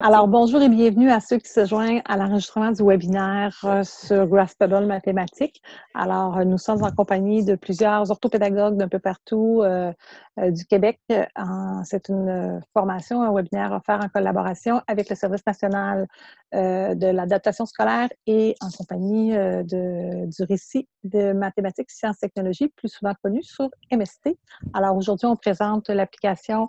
Alors, bonjour et bienvenue à ceux qui se joignent à l'enregistrement du webinaire euh, sur Graspable mathématiques. Alors, euh, nous sommes en compagnie de plusieurs orthopédagogues d'un peu partout euh, du Québec. C'est une formation, un webinaire offert en collaboration avec le Service national de l'adaptation scolaire et en compagnie de, du récit de mathématiques, sciences, technologies, plus souvent connu sur MST. Alors, aujourd'hui, on présente l'application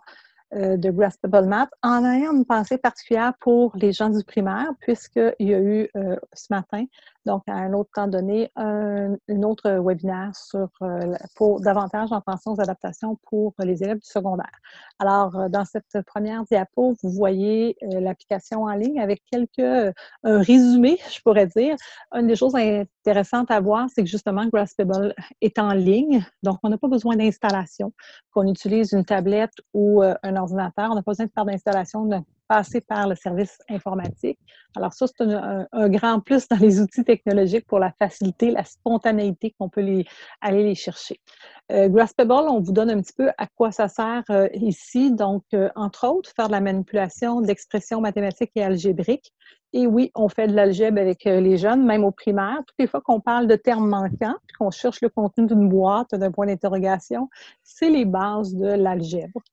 de Graspable Math en ayant une pensée particulière pour les gens du primaire, puisqu'il y a eu euh, ce matin donc à un autre temps donné, un, autre webinaire sur, euh, pour davantage en pensant aux adaptations pour les élèves du secondaire. Alors, euh, dans cette première diapo, vous voyez euh, l'application en ligne avec quelques, un résumé, je pourrais dire. Une des choses intéressantes à voir, c'est que justement, Graspable est en ligne, donc on n'a pas besoin d'installation, qu'on utilise une tablette ou un ordinateur, on n'a pas besoin de faire d'installation passer par le service informatique. Alors ça, c'est un, grand plus dans les outils technologiques pour la facilité, la spontanéité qu'on peut aller les chercher. Euh, Graspable, on vous donne un petit peu à quoi ça sert euh, ici. Donc, euh, entre autres, faire de la manipulation d'expressions mathématiques et algébriques. Et oui, on fait de l'algèbre avec les jeunes, même au primaire. Toutes les fois qu'on parle de termes manquants, qu'on cherche le contenu d'une boîte, d'un point d'interrogation, c'est les bases de l'algèbre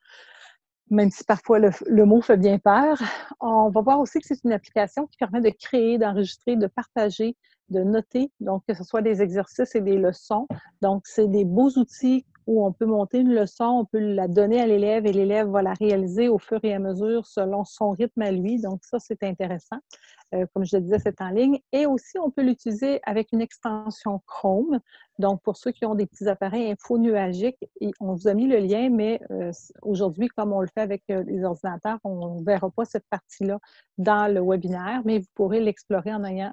même si parfois le, mot fait bien peur. On va voir aussi que c'est une application qui permet de créer, d'enregistrer, de partager, de noter, donc que ce soit des exercices et des leçons. Donc, c'est des beaux outils où on peut monter une leçon, on peut la donner à l'élève et l'élève va la réaliser au fur et à mesure selon son rythme à lui. Donc, ça, c'est intéressant. Euh, comme je le disais, c'est en ligne. Et aussi, on peut l'utiliser avec une extension Chrome. Donc, pour ceux qui ont des petits appareils info nuagiques, on vous a mis le lien, mais euh, aujourd'hui, comme on le fait avec euh, les ordinateurs, on ne verra pas cette partie-là dans le webinaire, mais vous pourrez l'explorer en ayant,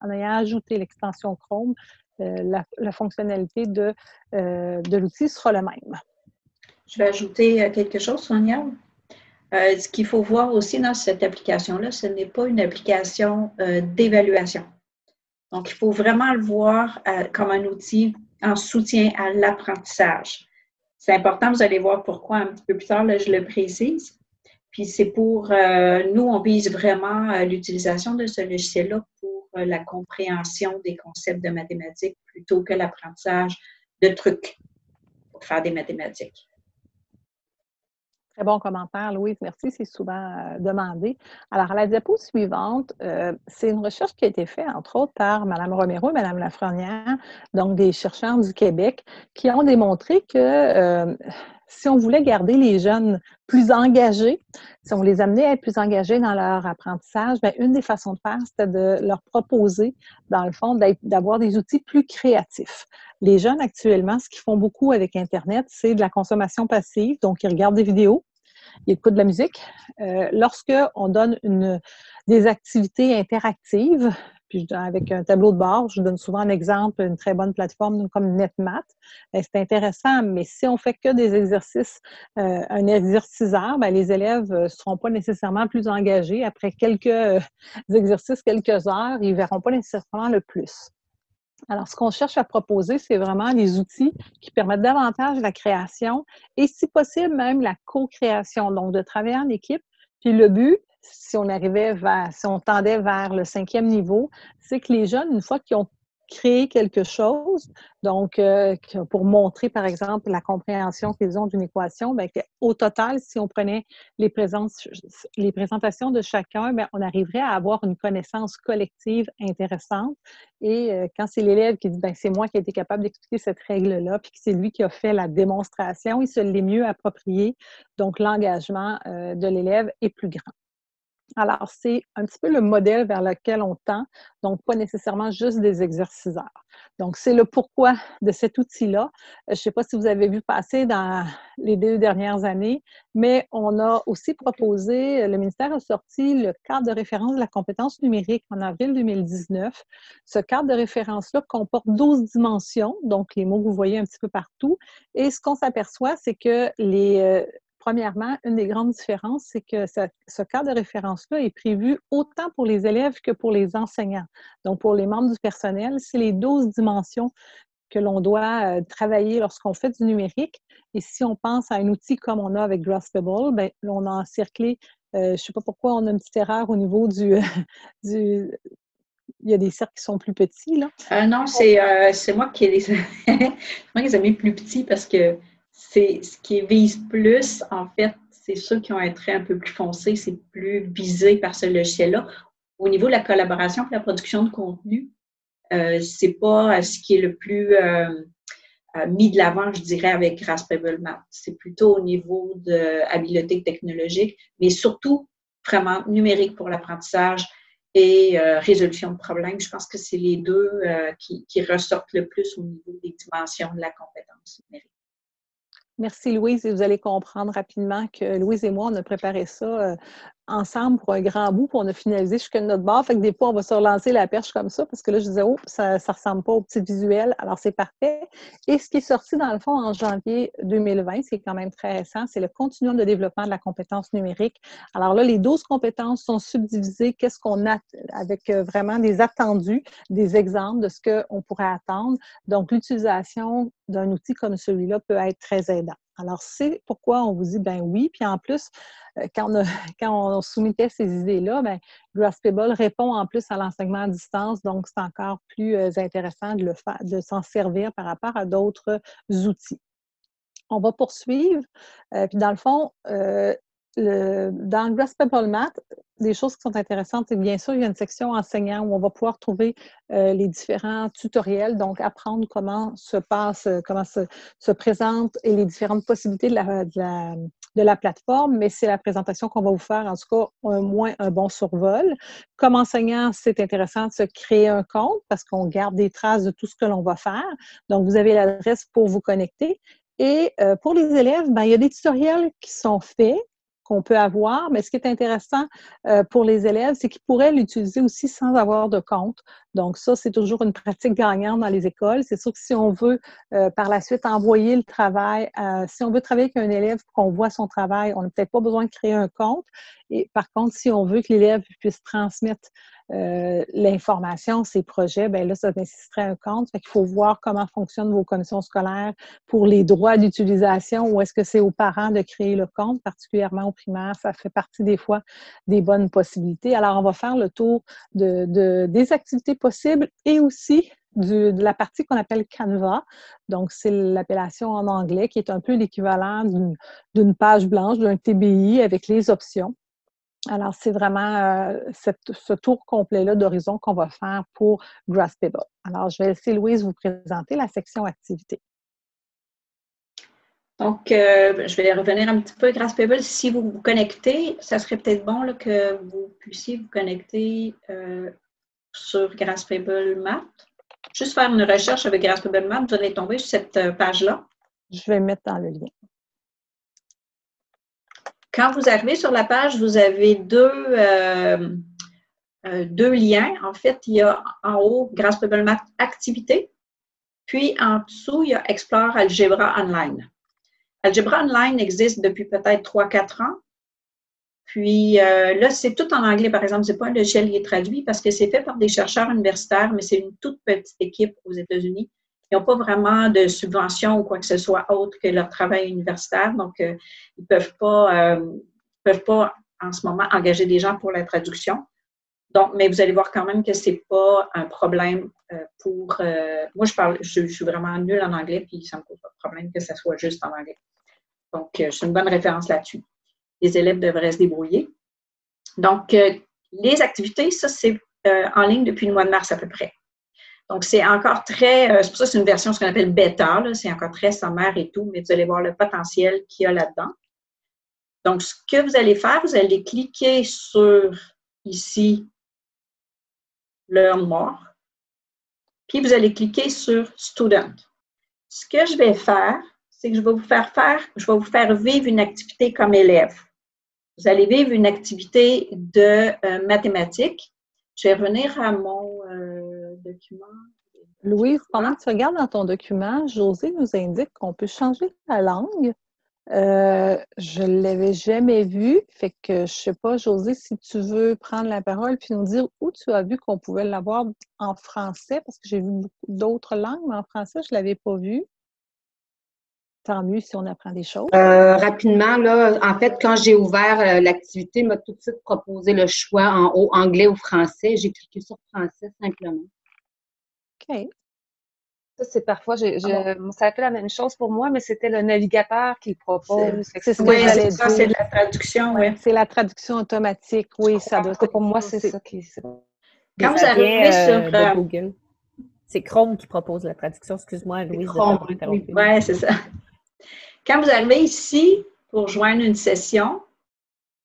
en ayant ajouté l'extension Chrome. La, la, fonctionnalité de, de l'outil sera la même. Je vais ajouter quelque chose, Sonia. Euh, ce qu'il faut voir aussi dans cette application-là, ce n'est pas une application euh, d'évaluation. Donc, il faut vraiment le voir euh, comme un outil en soutien à l'apprentissage. C'est important, vous allez voir pourquoi un petit peu plus tard, là, je le précise. Puis c'est pour, nous, on vise vraiment l'utilisation de ce logiciel-là pour la compréhension des concepts de mathématiques plutôt que l'apprentissage de trucs pour faire des mathématiques. Très bon commentaire, Louise. Merci, c'est souvent euh, demandé. Alors, la diapo suivante, euh, c'est une recherche qui a été faite, entre autres, par Mme Romero et Mme Lafrenière, donc des chercheurs du Québec, qui ont démontré que euh, si on voulait garder les jeunes plus engagés, si on les amenait à être plus engagés dans leur apprentissage, bien, une des façons de faire, c'était de leur proposer, dans le fond, d'avoir des outils plus créatifs. Les jeunes, actuellement, ce qu'ils font beaucoup avec Internet, c'est de la consommation passive. Donc, ils regardent des vidéos, ils écoutent de la musique. Euh, lorsque on donne des activités interactives, puis avec un tableau de bord, je donne souvent un exemple, une très bonne plateforme comme NetMath. Ben, c'est intéressant, mais si on fait que des exercices, euh, un exerciceur, ben, les élèves ne seront pas nécessairement plus engagés. Après quelques euh, exercices, quelques heures, ils ne verront pas nécessairement le plus. Alors, ce qu'on cherche à proposer, c'est vraiment des outils qui permettent davantage la création et, si possible, même la co-création, donc de travailler en équipe. Puis le but, si on arrivait vers, si on tendait vers le cinquième niveau, c'est que les jeunes, une fois qu'ils ont créé quelque chose, donc euh, pour montrer, par exemple, la compréhension qu'ils ont d'une équation, bien, au total, si on prenait les, les présentations de chacun, bien, on arriverait à avoir une connaissance collective intéressante. Et euh, quand c'est l'élève qui dit, ben c'est moi qui ai été capable d'expliquer cette règle-là, puis que c'est lui qui a fait la démonstration, il se l'est mieux approprié. Donc, l'engagement euh, de l'élève est plus grand. Alors, c'est un petit peu le modèle vers lequel on tend, donc pas nécessairement juste des exerciceurs. Donc, c'est le pourquoi de cet outil-là. Je ne sais pas si vous avez vu passer dans les deux dernières années, mais on a aussi proposé, le ministère a sorti le cadre de référence de la compétence numérique en avril 2019. Ce cadre de référence-là comporte 12 dimensions, donc les mots que vous voyez un petit peu partout. Et ce qu'on s'aperçoit, c'est que les, euh, Premièrement, une des grandes différences, c'est que ce, cadre de référence-là est prévu autant pour les élèves que pour les enseignants. Donc, pour les membres du personnel, c'est les 12 dimensions que l'on doit euh, travailler lorsqu'on fait du numérique. Et si on pense à un outil comme on a avec Graspable, bien, on a encerclé je ne sais pas pourquoi on a une petite erreur au niveau du, du il y a des cercles qui sont plus petits, là. Euh, non, c'est moi qui les, moi qui les ai mis plus petits parce que c'est ce qui vise plus, en fait, c'est ceux qui ont un trait un peu plus foncé, c'est plus visé par ce logiciel-là. Au niveau de la collaboration et la production de contenu, euh, c'est pas ce qui est le plus euh, mis de l'avant, je dirais, avec Raspberry Map. C'est plutôt au niveau de bibliothèque technologique, mais surtout vraiment numérique pour l'apprentissage et euh, résolution de problèmes. Je pense que c'est les deux euh, qui, ressortent le plus au niveau des dimensions de la compétence numérique. Merci Louise et vous allez comprendre rapidement que Louise et moi, on a préparé ça ensemble pour un grand bout, puis on a finalisé jusqu'à notre barre. Fait que des fois, on va se relancer la perche comme ça, parce que là, je disais, oh, ça ne ressemble pas au petit visuel. Alors, c'est parfait. Et ce qui est sorti, dans le fond, en janvier 2020, c'est quand même très récent, c'est le continuum de développement de la compétence numérique. Alors là, les 12 compétences sont subdivisées. Qu'est-ce qu'on a avec euh, vraiment des attendus, des exemples de ce qu'on pourrait attendre? Donc, l'utilisation d'un outil comme celui-là peut être très aidant. Alors, c'est pourquoi on vous dit, ben oui. Puis en plus, euh, quand on, soumettait ces idées-là, ben, Graspable répond en plus à l'enseignement à distance, donc c'est encore plus euh, intéressant de, le faire, de s'en servir par rapport à d'autres outils. On va poursuivre. Euh, puis dans le fond, le, dans Graspable Math, des choses qui sont intéressantes, c'est bien sûr, il y a une section enseignant où on va pouvoir trouver euh, les différents tutoriels, donc apprendre comment se passe, euh, comment se, se présente et les différentes possibilités de la, de la, plateforme, mais c'est la présentation qu'on va vous faire, en tout cas, un moins un bon survol. Comme enseignant, c'est intéressant de se créer un compte parce qu'on garde des traces de tout ce que l'on va faire. Donc, vous avez l'adresse pour vous connecter. Et euh, pour les élèves, ben, il y a des tutoriels qui sont faits qu'on peut avoir, mais ce qui est intéressant euh, pour les élèves, c'est qu'ils pourraient l'utiliser aussi sans avoir de compte. Donc ça, c'est toujours une pratique gagnante dans les écoles. C'est sûr que si on veut euh, par la suite envoyer le travail, si on veut travailler avec un élève qu'on voit son travail, on n'a peut-être pas besoin de créer un compte. Et par contre, si on veut que l'élève puisse transmettre euh, l'information, ces projets, ben là, ça nécessiterait un compte. Fait qu'il faut voir comment fonctionnent vos commissions scolaires pour les droits d'utilisation ou est-ce que c'est aux parents de créer le compte, particulièrement au primaire. Ça fait partie des fois des bonnes possibilités. Alors, on va faire le tour de, des activités possibles et aussi de la partie qu'on appelle Canva. Donc, c'est l'appellation en anglais qui est un peu l'équivalent d'une page blanche, d'un TBI avec les options. Alors, c'est vraiment euh, ce tour complet-là d'horizon qu'on va faire pour Graspable. Alors, je vais laisser Louise vous présenter la section activité. Donc, euh, je vais revenir un petit peu à Graspable. Si vous vous connectez, ça serait peut-être bon que vous puissiez vous connecter euh, sur Graspable Map. Juste faire une recherche avec Graspable Map, vous allez tomber sur cette page-là. Je vais mettre dans le lien. Quand vous arrivez sur la page, vous avez deux, euh, euh, deux liens. En fait, il y a en haut grâce Map Activité, puis en dessous, il y a Explore Algebra Online. Algebra Online existe depuis peut-être 3-4 ans. Puis euh, là, c'est tout en anglais, par exemple. Ce n'est pas un logiciel qui est traduit parce que c'est fait par des chercheurs universitaires, mais c'est une toute petite équipe aux États-Unis ils n'ont pas vraiment de subvention ou quoi que ce soit autre que leur travail universitaire. Donc, euh, ils ne peuvent pas, euh, peuvent pas en ce moment engager des gens pour la traduction. Donc, mais vous allez voir quand même que ce n'est pas un problème euh, pour. moi, je parle, je, suis vraiment nulle en anglais, puis ça ne me pose pas de problème que ça soit juste en anglais. Donc, c'est une bonne référence là-dessus. Les élèves devraient se débrouiller. Donc, les activités, ça, c'est en ligne depuis le mois de mars à peu près. Donc, c'est encore très, euh, c'est pour ça que c'est une version, ce qu'on appelle bêta, c'est encore très sommaire et tout, mais vous allez voir le potentiel qu'il y a là-dedans. Donc, ce que vous allez faire, vous allez cliquer sur ici, Learn More, puis vous allez cliquer sur Student. Ce que je vais faire, c'est que je vais vous faire faire, je vais vous faire vivre une activité comme élève. Vous allez vivre une activité de euh, mathématiques. Je vais revenir à mon euh, document. Louise, pendant que tu regardes dans ton document, José nous indique qu'on peut changer la langue. Euh, je ne l'avais jamais vu. Fait que je ne sais pas, José, si tu veux prendre la parole puis nous dire où tu as vu qu'on pouvait l'avoir en français, parce que j'ai vu beaucoup d'autres langues, mais en français, je ne l'avais pas vu. tant mieux si on apprend des choses. Euh, rapidement, là, en fait, quand j'ai ouvert euh, l'activité, il m'a tout de suite proposé le choix en haut, anglais ou français. J'ai cliqué sur français simplement. OK. Ça, c'est parfois, ça a fait la même chose pour moi, mais c'était le navigateur qui le propose. C'est ce que Oui, j'allais dire. c'est de la traduction, oui. C'est la traduction automatique, oui, ça doit pour moi, c'est ça qui. c'est- Quand vous arrivez euh, sur, euh, Google. C'est Chrome qui propose la traduction. Excuse-moi, Louise. Chrome. Oui, c'est ça. Quand vous arrivez ici pour joindre une session,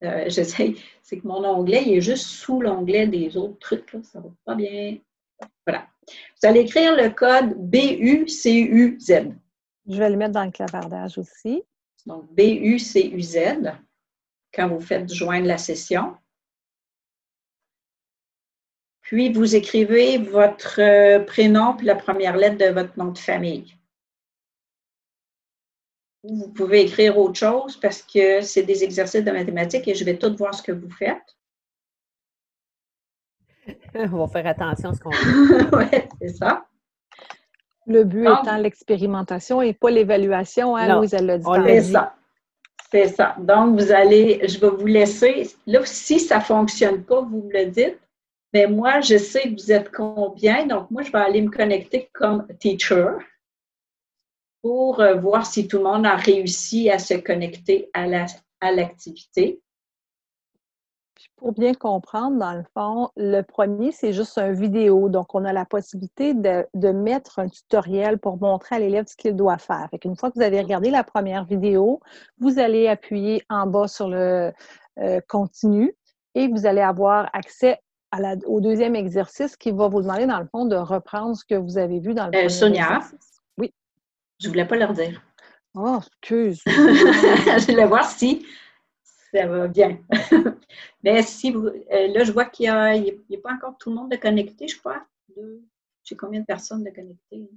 euh, j'essaye, c'est que mon onglet il est juste sous l'onglet des autres trucs. Là, ça va pas bien. Voilà. Vous allez écrire le code BUCUZ. Je vais le mettre dans le clavardage aussi. Donc, BUCUZ, quand vous faites joindre la session. Puis, vous écrivez votre euh, prénom puis la première lettre de votre nom de famille. Ou Vous pouvez écrire autre chose parce que c'est des exercices de mathématiques et je vais tout voir ce que vous faites. On va faire attention à ce qu'on fait. oui, c'est ça. Le but étant l'expérimentation et pas l'évaluation. Hein, Non, Louise, elle l'a dit. C'est ça. C'est ça. Donc, vous allez, je vais vous laisser. Là, si ça ne fonctionne pas, vous me le dites. Mais moi, je sais que vous êtes combien. Donc, moi, je vais aller me connecter comme teacher pour euh, voir si tout le monde a réussi à se connecter à la- à l'activité. Pour bien comprendre, dans le fond, le premier, c'est juste un vidéo. Donc, on a la possibilité de, de mettre un tutoriel pour montrer à l'élève ce qu'il doit faire. Fait qu'une fois que vous avez regardé la première vidéo, vous allez appuyer en bas sur le euh, continu et vous allez avoir accès à la- au deuxième exercice qui va vous demander, dans le fond, de reprendre ce que vous avez vu dans le Euh, premier Sonia? exercice. Oui. Je ne voulais pas leur dire. Oh, excuse. je voulais voir si ça va bien. Mais si vous. euh, là, je vois qu'il n'y a, a pas encore tout le monde de connecté, je crois. J'ai combien de personnes de connectées?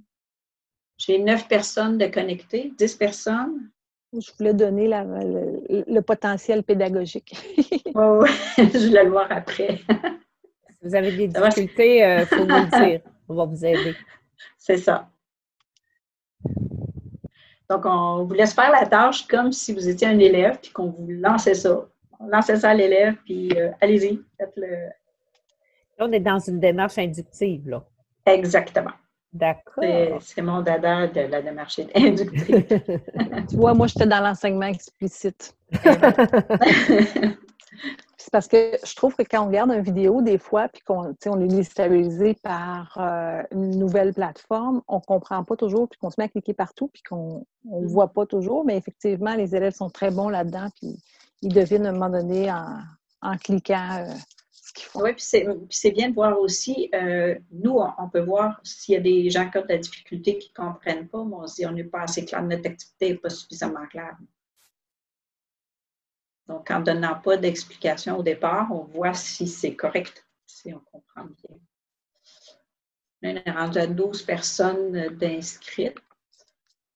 J'ai neuf personnes de connectées, dix personnes. Je voulais donner la- le, le potentiel pédagogique. Ouais, je vais le voir après. Si vous avez des difficultés, il faut nous le dire. On va vous aider. C'est ça. Donc, on vous laisse faire la tâche comme si vous étiez un élève, puis qu'on vous lançait ça. On lançait ça à l'élève, puis euh, allez-y, faites-le. Là, on est dans une démarche inductive, là. Exactement. D'accord. C'est c'est mon dada de la démarche inductive. tu vois, moi, j'étais dans l'enseignement explicite. C'est parce que je trouve que quand on regarde une vidéo, des fois, puis qu'on on est déstabilisé par euh, une nouvelle plateforme, on ne comprend pas toujours, puis qu'on se met à cliquer partout, puis qu'on ne voit pas toujours. Mais effectivement, les élèves sont très bons là-dedans, puis ils devinent à un moment donné en, en cliquant euh, ce qu'ils font. Oui, puis c'est puis c'est bien de voir aussi, euh, nous, on, on peut voir s'il y a des gens qui ont de la difficulté qui ne comprennent pas, mais on se dit on n'est pas assez clair, notre activité n'est pas suffisamment claire. Donc, en ne donnant pas d'explication au départ, on voit si c'est correct, si on comprend bien. Là, on est rendu à 12 personnes euh, d'inscrites.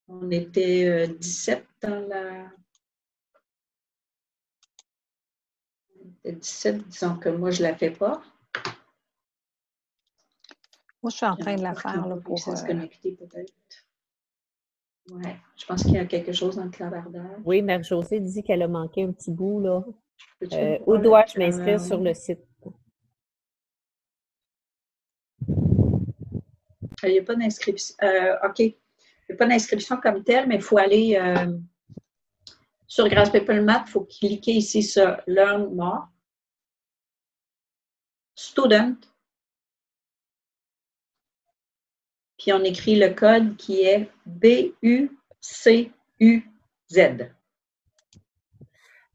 On était euh, 17 dans la. On était 17, disons que moi, je ne la fais pas. Moi, je suis en train de la faire là, pour. se euh, connecter peut-être. Oui, je pense qu'il y a quelque chose dans le clavardage. Oui, Mère-Josée dit qu'elle a manqué un petit bout, là. Euh, où dois-je m'inscrire sur le site? Il n'y a pas d'inscription. Euh, OK. Il n'y a pas d'inscription comme telle, mais il faut aller euh, sur Grass Paper Math, il faut cliquer ici sur Learn More. Student. Puis on écrit le code qui est B-U-C-U-Z.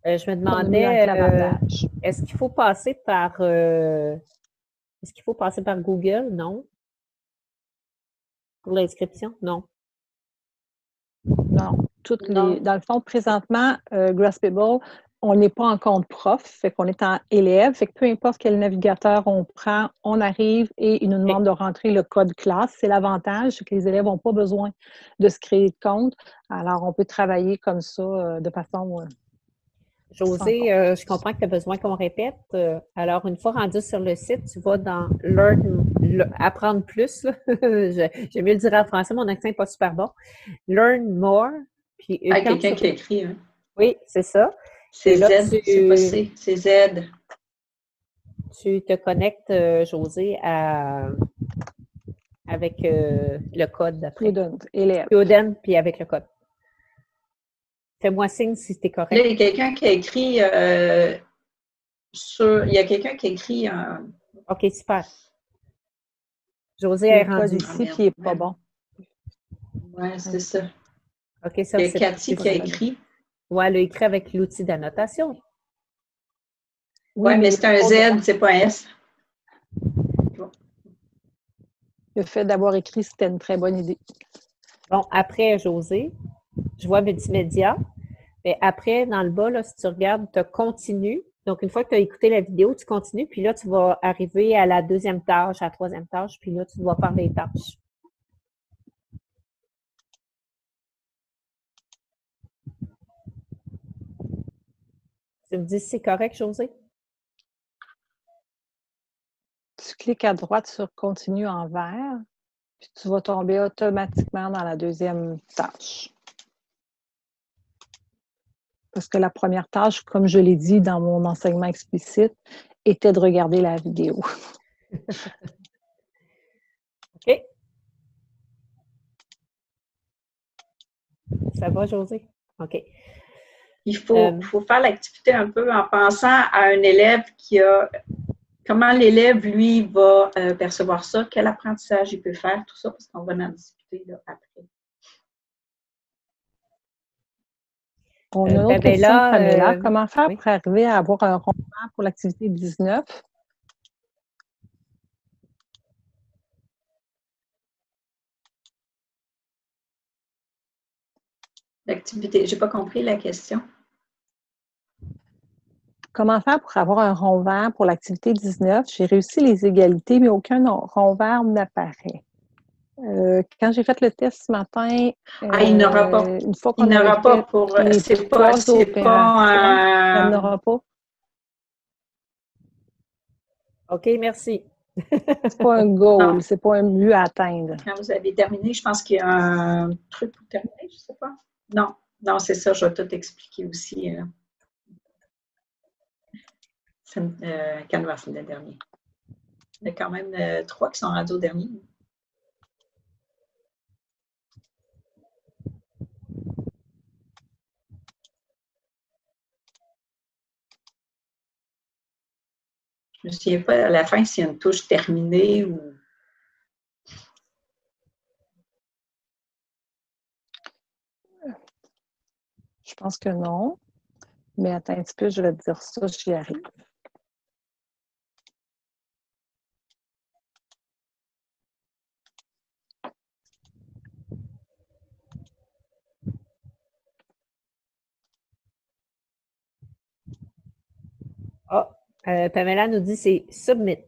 Euh, je me demandais, euh, est-ce qu'il faut passer par euh, est-ce qu'il faut passer par Google? Non. Pour l'inscription? Non. Non, toutes Non. les. Dans le fond, présentement, euh, Graspable, on n'est pas en compte prof, fait qu'on est en élève, fait que peu importe quel navigateur on prend, on arrive et il nous demande de rentrer le code classe. C'est l'avantage, c'est que les élèves n'ont pas besoin de se créer de compte. Alors, on peut travailler comme ça euh, de façon. euh, José, euh, je comprends que tu as besoin qu'on répète. Euh, alors, une fois rendu sur le site, tu vas dans Learn, le- apprendre plus. J'aime mieux le dire en français, mon accent n'est pas super bon. Learn more. Puis, Ah, quelqu'un qui a écrit. hein. Oui, c'est ça. C'est Z, tu- c'est pas C, c'est Z. Tu te connectes, euh, José, à... avec euh, le code d'après. Yoden, puis avec le code. Fais-moi signe si c'était Là, correct. il y a quelqu'un qui a écrit euh, sur. Il y a quelqu'un qui a écrit un. OK, super. José Il est rendu. ici qui n'est pas bon. Ouais, c'est ça. OK, ça, Il y a c'est Cathy qui a écrit. Ouais, elle a écrit avec l'outil d'annotation. Oui, mais c'est un Z, c'est pas un S. bon. Le fait d'avoir écrit, c'était une très bonne idée. Bon, après, José, je vois multimédia. Mais après, dans le bas, là, si tu regardes, tu as continue. Donc, une fois que tu as écouté la vidéo, tu continues. Puis là, tu vas arriver à la deuxième tâche, à la troisième tâche. Puis là, tu dois faire les tâches. Tu me dis c'est correct, José? Tu cliques à droite sur Continue en vert, puis tu vas tomber automatiquement dans la deuxième tâche. Parce que la première tâche, comme je l'ai dit dans mon enseignement explicite, était de regarder la vidéo. OK. Ça va, José? OK. Il faut, Euh, faut faire l'activité un peu en pensant à un élève qui a. Comment l'élève, lui, va euh, percevoir ça, quel apprentissage il peut faire, tout ça, parce qu'on va en discuter là, après. On a Euh, autre ben, ben question là, euh, Comment faire oui. pour arriver à avoir un rondement pour l'activité 19? L'activité, j'ai pas compris la question. Comment faire pour avoir un rond vert pour l'activité 19? J'ai réussi les égalités, mais aucun rond vert n'apparaît. Euh, quand j'ai fait le test ce matin, Ah, il n'aura pas. euh, Une fois Il qu'on n'aura avait pas pour. C'est pas, c'est pas il n'y en un. aura pas. OK, merci. C'est pas un goal, c'est pas un but à atteindre. Quand vous avez terminé, je pense qu'il y a un truc pour terminer, je sais pas. Non, non, c'est ça, je vais tout expliquer aussi. euh. Euh, Canvas, le dernier. Il y a quand même euh, trois qui sont rendus au dernier. Je me souviens pas à la fin s'il y a une touche terminée ou. Je pense que non. Mais attends un petit peu, je vais te dire ça, j'y arrive. Ah, euh, Pamela nous dit c'est submit.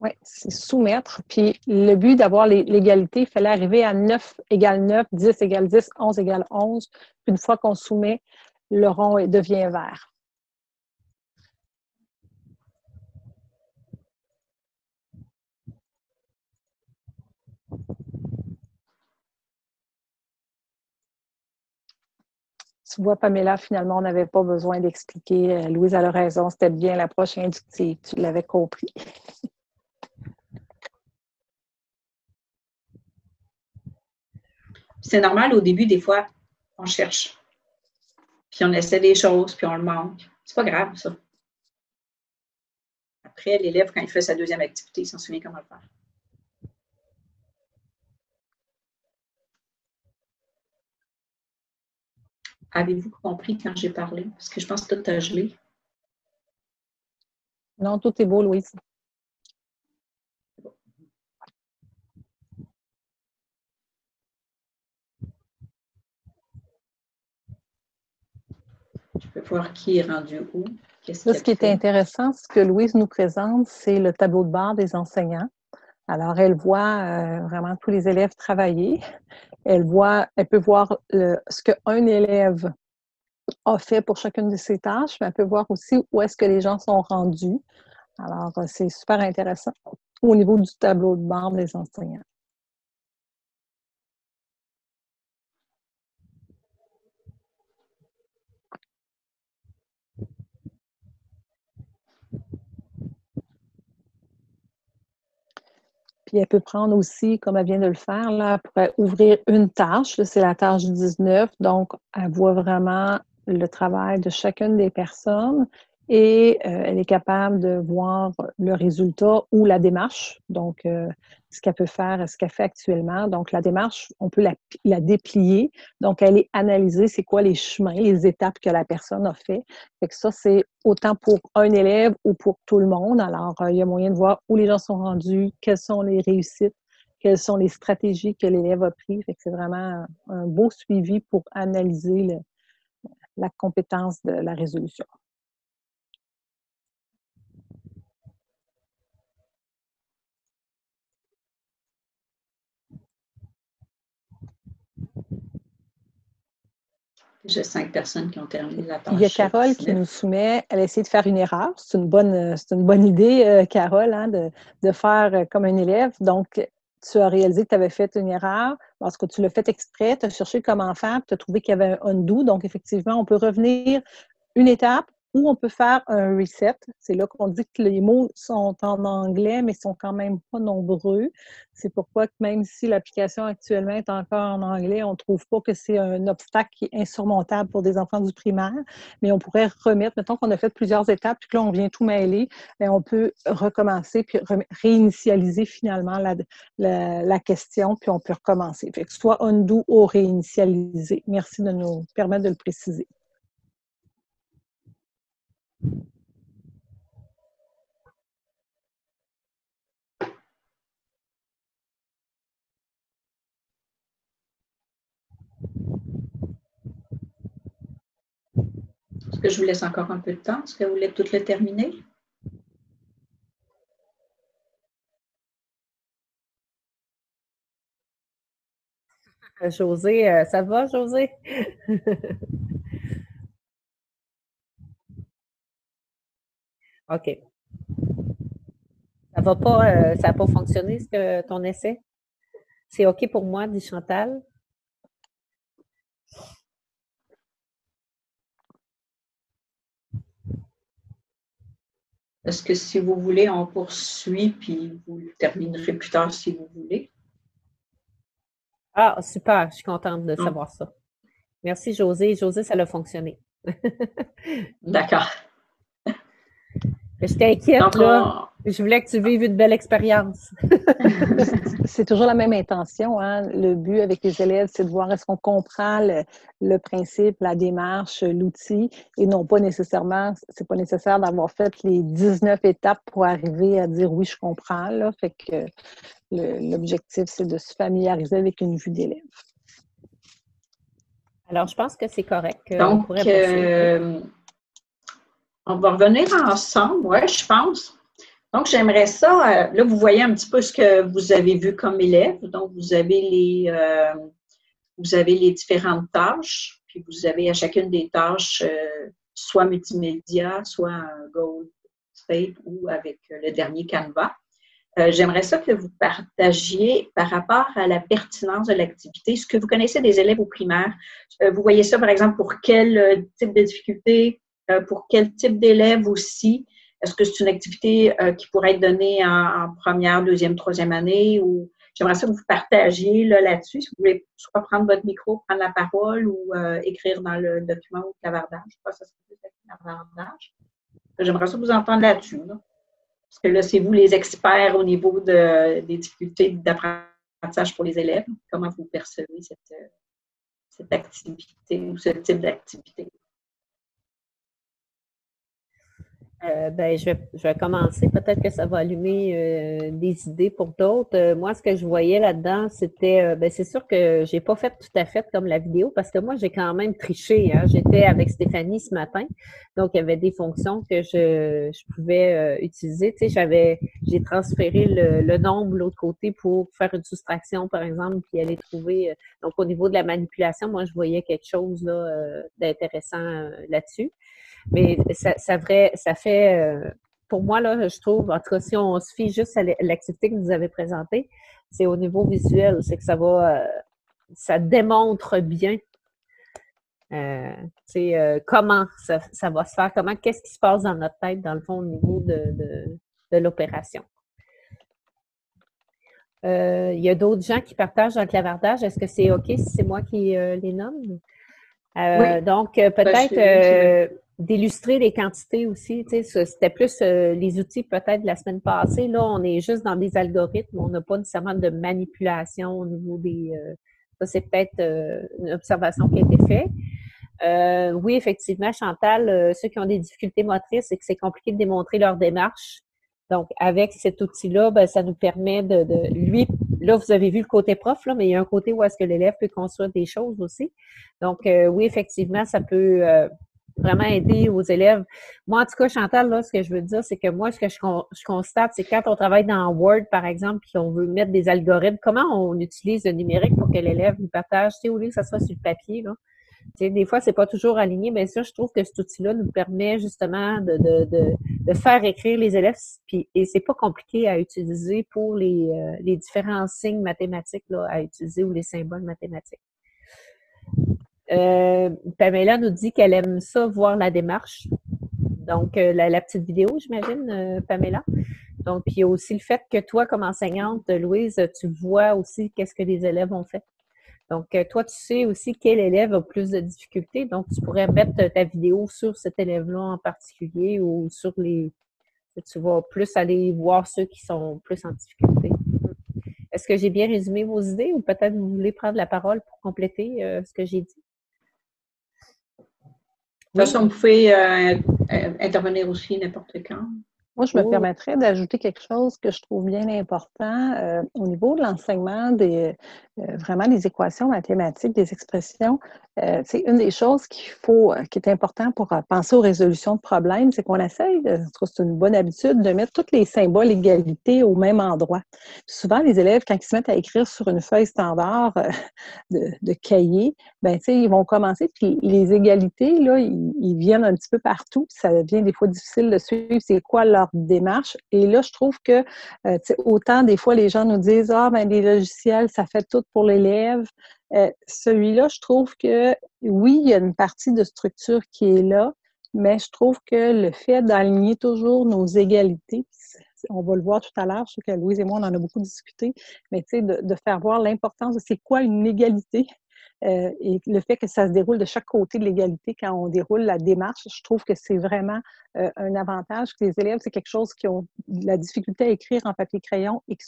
Oui, c'est soumettre. Puis le but d'avoir l'égalité, il fallait arriver à 9 égale 9, 10 égale 10, 11 égale 11. Puis une fois qu'on soumet, le rond devient vert. Tu vois, Pamela, finalement, on n'avait pas besoin d'expliquer. Euh, Louise a raison, c'était bien l'approche inductive. Tu l'avais compris. C'est normal au début, des fois, on cherche. Puis on essaie des choses, puis on le manque. C'est pas grave, ça. Après, l'élève, quand il fait sa deuxième activité, il s'en souvient comment le faire. Avez-vous compris quand j'ai parlé? Parce que je pense que tout a gelé. Non, tout est beau, Louise. Je peux voir qui est rendu où. Là, qu'il ce qui fait? intéressant, ce que Louise nous présente, c'est le tableau de bord des enseignants. Alors, elle voit euh, vraiment tous les élèves travailler. Elle voit, elle peut voir le- ce qu'un élève a fait pour chacune de ses tâches, mais elle peut voir aussi où est-ce que les gens sont rendus. Alors, euh, c'est super intéressant au niveau du tableau de bord des enseignants. Elle peut prendre aussi, comme elle vient de le faire, là, ouvrir une tâche. C'est la tâche 19. Donc, elle voit vraiment le travail de chacune des personnes et euh, elle est capable de voir le résultat ou la démarche, donc euh, ce qu'elle peut faire, ce qu'elle fait actuellement. Donc, la démarche, on peut la, la déplier. Donc, elle est analysée, c'est quoi les chemins, les étapes que la personne a fait. Fait que ça, c'est autant pour un élève ou pour tout le monde. Alors, euh, il y a moyen de voir où les gens sont rendus, quelles sont les réussites, quelles sont les stratégies que l'élève a prises. C'est vraiment un beau suivi pour analyser la compétence de la résolution. J'ai cinq personnes qui ont terminé la tâche. Il y a Carole qui nous soumet, elle a essayé de faire une erreur. C'est une bonne, une bonne idée, euh, Carole, hein, de, de, faire euh, comme un élève. Donc, tu as réalisé que tu avais fait une erreur parce que tu l'as fait exprès, tu as cherché comment faire, tu as trouvé qu'il y avait un undo. Donc, effectivement, on peut revenir une étape, on peut faire un reset. C'est là qu'on dit que les mots sont en anglais, mais sont quand même pas nombreux. C'est pourquoi même si l'application actuellement est encore en anglais, on ne trouve pas que c'est un obstacle qui est insurmontable pour des enfants du primaire, mais on pourrait remettre, mettons qu'on a fait plusieurs étapes, puis que là, on vient tout mêler, mais on peut recommencer, puis réinitialiser finalement la, la, question, puis on peut recommencer. Fait que soit undo ou réinitialiser. Merci de nous permettre de le préciser. Est-ce que je vous laisse encore un peu de temps? Est-ce que vous voulez tout le terminer? José, euh, ça va, José? OK. Ça va pas, euh, ça n'a pas fonctionné, ce que, ton essai? C'est OK pour moi, dit Chantal. Est-ce que si vous voulez, on poursuit, puis vous terminerez plus tard si vous voulez? Ah, super, je suis contente de savoir ça. Merci, José. José, ça a fonctionné. D'accord. Je t'inquiète, là. Je voulais que tu vives une belle expérience. c'est toujours la même intention. Hein? Le but avec les élèves, c'est de voir est-ce qu'on comprend le, principe, la démarche, l'outil, et non pas nécessairement, c'est pas nécessaire d'avoir fait les 19 étapes pour arriver à dire oui, je comprends. Là. Fait que l'objectif, c'est de se familiariser avec une vue d'élève. Alors, je pense que c'est correct. Donc, euh, on va revenir ensemble, oui, je pense. Donc, j'aimerais ça, euh, là, vous voyez un petit peu ce que vous avez vu comme élève. Donc, vous avez les, euh, vous avez les différentes tâches, puis vous avez à chacune des tâches euh, soit multimédia, soit un Gold State ou avec le dernier Canva. J'aimerais ça que vous partagiez par rapport à la pertinence de l'activité, ce que vous connaissez des élèves au primaire. vous voyez ça, par exemple, pour quel type de difficulté, euh, pour quel type d'élèves aussi? Est-ce que c'est une activité euh, qui pourrait être donnée en, première, deuxième, troisième année? Ou j'aimerais ça que vous partagiez là-dessus. si vous voulez soit prendre votre micro, prendre la parole ou euh, écrire dans le document ou le clavardage. Je crois que ça serait clavardage. J'aimerais ça vous entendre là-dessus. Parce que là, c'est vous les experts au niveau de, des difficultés d'apprentissage pour les élèves. Comment vous percevez cette, cette activité ou ce type d'activité? Euh, ben, je vais, je vais commencer. Peut-être que ça va allumer euh, des idées pour d'autres. Euh, moi, ce que je voyais là-dedans, c'était, ben, c'est sûr que j'ai pas fait tout à fait comme la vidéo parce que moi, j'ai quand même triché. Hein. J'étais avec Stéphanie ce matin, donc il y avait des fonctions que je, je pouvais utiliser. Tu sais, j'avais, j'ai transféré le, le nombre de l'autre côté pour faire une soustraction, par exemple, puis aller trouver. donc, au niveau de la manipulation, moi, je voyais quelque chose là d'intéressant là-dessus. Mais ça, ça, vrai, ça fait, euh, pour moi, là, je trouve, en tout cas, si on se fie juste à l'activité que vous avez présentée, c'est au niveau visuel, c'est que ça va, euh, ça démontre bien euh, euh, comment ça, ça, va se faire, comment, qu'est-ce qui se passe dans notre tête, dans le fond, au niveau de, de, de l'opération. Euh, il y a d'autres gens qui partagent dans le clavardage. Est-ce que c'est OK si c'est moi qui les nomme? Oui. Donc, peut-être d'illustrer les quantités aussi. C'était plus euh, les outils peut-être de la semaine passée. Là, on est juste dans des algorithmes. On n'a pas nécessairement de manipulation au niveau des. Euh, ça, c'est peut-être euh, une observation qui a été faite. oui, effectivement, Chantal, ceux qui ont des difficultés motrices, c'est que c'est compliqué de démontrer leur démarche. Donc, avec cet outil-là, ben, ça nous permet de, de, Lui, là, vous avez vu le côté prof, là, mais il y a un côté où est-ce que l'élève peut construire des choses aussi. Donc, oui, effectivement, ça peut vraiment aider aux élèves. Moi, en tout cas, Chantal, là, ce que je veux dire, c'est que moi, ce que je, constate, c'est quand on travaille dans Word, par exemple, puis on veut mettre des algorithmes, comment on utilise le numérique pour que l'élève nous partage, tu sais, au lieu que ça soit sur le papier, là. Tu sais, des fois, c'est pas toujours aligné, mais ça, je trouve que cet outil-là nous permet justement de, de, de, de, faire écrire les élèves, puis, et c'est pas compliqué à utiliser pour les, euh, les différents signes mathématiques là, à utiliser ou les symboles mathématiques. Euh, Pamela nous dit qu'elle aime ça, voir la démarche. Donc, euh, la, petite vidéo, j'imagine, euh, Pamela. Donc, il y a aussi le fait que toi, comme enseignante, Louise, tu vois aussi qu'est-ce que les élèves ont fait. Donc, toi, tu sais aussi quel élève a plus de difficultés. Donc, tu pourrais mettre ta vidéo sur cet élève-là en particulier ou sur les... Tu vas plus aller voir ceux qui sont plus en difficulté. Est-ce que j'ai bien résumé vos idées ou peut-être vous voulez prendre la parole pour compléter ce que j'ai dit? De toute façon, vous pouvez euh, euh, intervenir aussi n'importe quand. Moi, je me oh. permettrais d'ajouter quelque chose que je trouve bien important euh, au niveau de l'enseignement des euh, vraiment des équations mathématiques, des expressions. Euh, c'est une des choses qu'il faut, qui est important pour penser aux résolutions de problèmes, c'est qu'on essaye, c'est une bonne habitude, de mettre tous les symboles égalité au même endroit. souvent, les élèves, quand ils se mettent à écrire sur une feuille standard de, de, cahier, ben, ils vont commencer, puis les égalités, là, ils, viennent un petit peu partout, puis ça devient des fois difficile de suivre c'est quoi leur démarche. Et là, je trouve que, euh, autant des fois, les gens nous disent Ah, ben les logiciels, ça fait tout pour l'élève. Euh, celui-là, je trouve que oui, il y a une partie de structure qui est là, mais je trouve que le fait d'aligner toujours nos égalités, on va le voir tout à l'heure, je sais que Louise et moi, on en a beaucoup discuté, mais tu sais, de, de, faire voir l'importance de c'est quoi une égalité euh, et le fait que ça se déroule de chaque côté de l'égalité quand on déroule la démarche, je trouve que c'est vraiment euh, un avantage que les élèves, c'est quelque chose qui ont la difficulté à écrire en papier-crayon et que,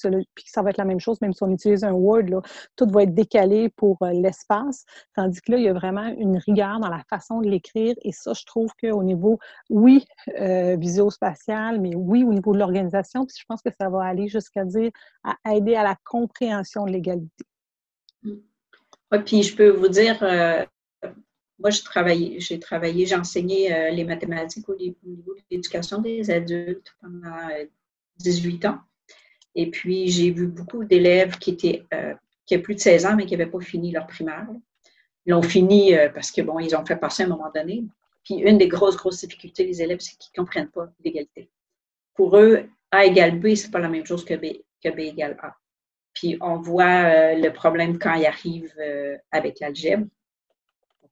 ça va être la même chose, même si on utilise un Word, là, tout va être décalé pour euh, l'espace, tandis que là, il y a vraiment une rigueur dans la façon de l'écrire et ça, je trouve qu'au niveau, oui, visio-spatial, mais oui, au niveau de l'organisation, puis je pense que ça va aller jusqu'à dire à aider à la compréhension de l'égalité. Mmh. Oui, puis je peux vous dire, euh, moi, j'ai travaillé, j'ai travaillé, j'ai enseigné euh, les mathématiques au niveau de l'éducation des adultes pendant 18 euh, ans. Et puis, j'ai vu beaucoup d'élèves qui étaient, qui avaient plus de 16 ans, mais qui n'avaient pas fini leur primaire. Ils l'ont fini parce que, bon, ils ont fait passer à un moment donné. Puis, une des grosses, grosses difficultés des élèves, c'est qu'ils ne comprennent pas l'égalité. Pour eux, A égale B, c'est pas la même chose que B, que B égale A. Puis on voit euh, le problème quand il arrive euh, avec l'algèbre.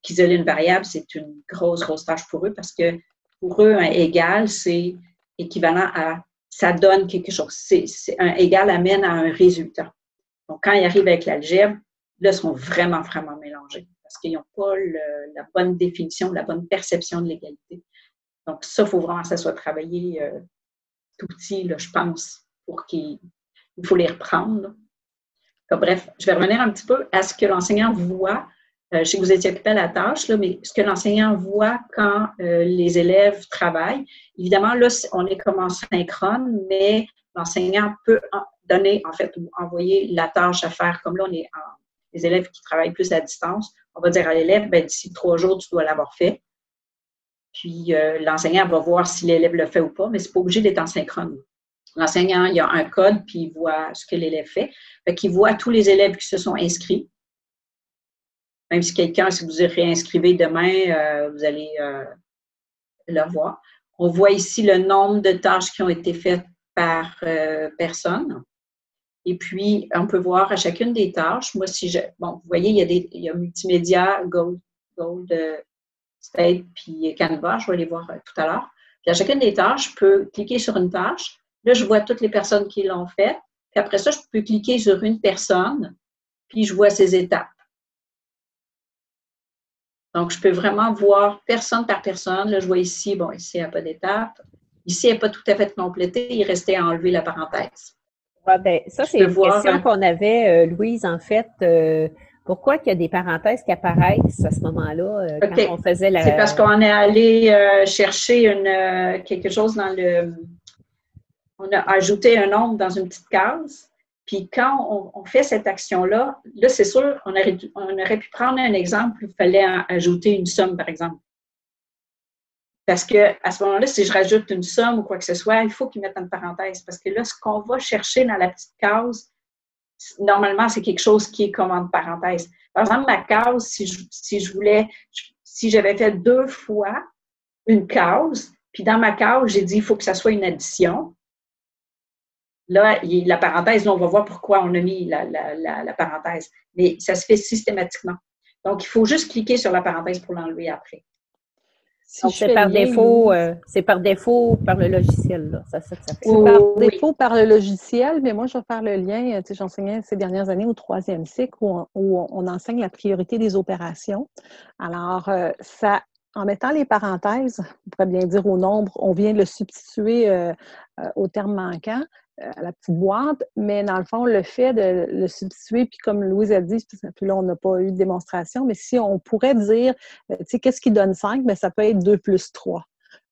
Isoler une variable, c'est une grosse, grosse tâche pour eux parce que pour eux, un égal, c'est équivalent à ça donne quelque chose. Un égal amène à un résultat. Donc, quand ils arrivent avec l'algèbre, là, ils sont vraiment, vraiment mélangés parce qu'ils n'ont pas la bonne définition, la bonne perception de l'égalité. Donc, ça, il faut vraiment que ça soit travaillé euh, tout petit, là, je pense, pour qu'il faut les reprendre bref, je vais revenir un petit peu à ce que l'enseignant voit je sais que vous étiez occupé à la tâche, mais ce que l'enseignant voit quand les élèves travaillent, évidemment, là, on est comme en synchrone, mais l'enseignant peut donner, en fait, ou envoyer la tâche à faire, comme là, on est en, les élèves qui travaillent plus à distance, on va dire à l'élève, ben, d'ici trois jours, tu dois l'avoir fait. Puis euh, l'enseignant va voir si l'élève le fait ou pas, mais ce n'est pas obligé d'être en synchrone. L'enseignant, il y a un code, puis il voit ce que l'élève fait. Fait qu'il voit tous les élèves qui se sont inscrits. Même si quelqu'un, si vous réinscrivez demain, euh, vous allez euh, le voir. On voit ici le nombre de tâches qui ont été faites par personne. Et puis, on peut voir à chacune des tâches, moi, si je, bon, vous voyez, il y a, des, il y a multimédia, Gold, Gold State, puis Canva, je vais les voir euh, tout à l'heure. Puis à chacune des tâches, je peux cliquer sur une tâche. Là, je vois toutes les personnes qui l'ont fait. Puis après ça, je peux cliquer sur une personne, puis je vois ses étapes. Donc, je peux vraiment voir personne par personne. Là, je vois ici, bon, ici, il n'y a pas d'étape. Ici, elle n'est pas tout à fait complétée. Il restait à enlever la parenthèse. ben, ça, c'est une question qu'on avait, euh, Louise, en fait. Euh, pourquoi qu'il y a des parenthèses qui apparaissent à ce moment-là euh, quand on faisait la... C'est parce qu'on est allé chercher une, quelque chose dans le... On a ajouté un nombre dans une petite case. Puis quand on, fait cette action-là, là, c'est sûr, on aurait, pu prendre un exemple où il fallait ajouter une somme, par exemple. Parce que à ce moment-là, si je rajoute une somme ou quoi que ce soit, il faut qu'il mette une parenthèse. Parce que là, ce qu'on va chercher dans la petite case, normalement, c'est quelque chose qui est comme en parenthèse. Par exemple, ma case, si je, si je voulais, si j'avais fait deux fois une case, puis dans ma case, j'ai dit il faut que ça soit une addition. Là, la parenthèse, là, on va voir pourquoi on a mis la, la, la, parenthèse. Mais ça se fait systématiquement. Donc, il faut juste cliquer sur la parenthèse pour l'enlever après. Donc, c'est par défaut, euh, c'est par défaut par le logiciel, là. Ça, ça, C'est par défaut par le logiciel, mais moi, je vais faire le lien. Tu sais, j'enseignais ces dernières années au troisième cycle où on, enseigne la priorité des opérations. Alors, euh, ça, en mettant les parenthèses, on pourrait bien dire au nombre, on vient de le substituer euh, au terme manquant à la petite boîte, mais dans le fond, le fait de le substituer, puis comme Louise a dit, puis là, on n'a pas eu de démonstration, mais si on pourrait dire, euh, tu sais, qu'est-ce qui donne 5? Bien, ça peut être 2 plus 3.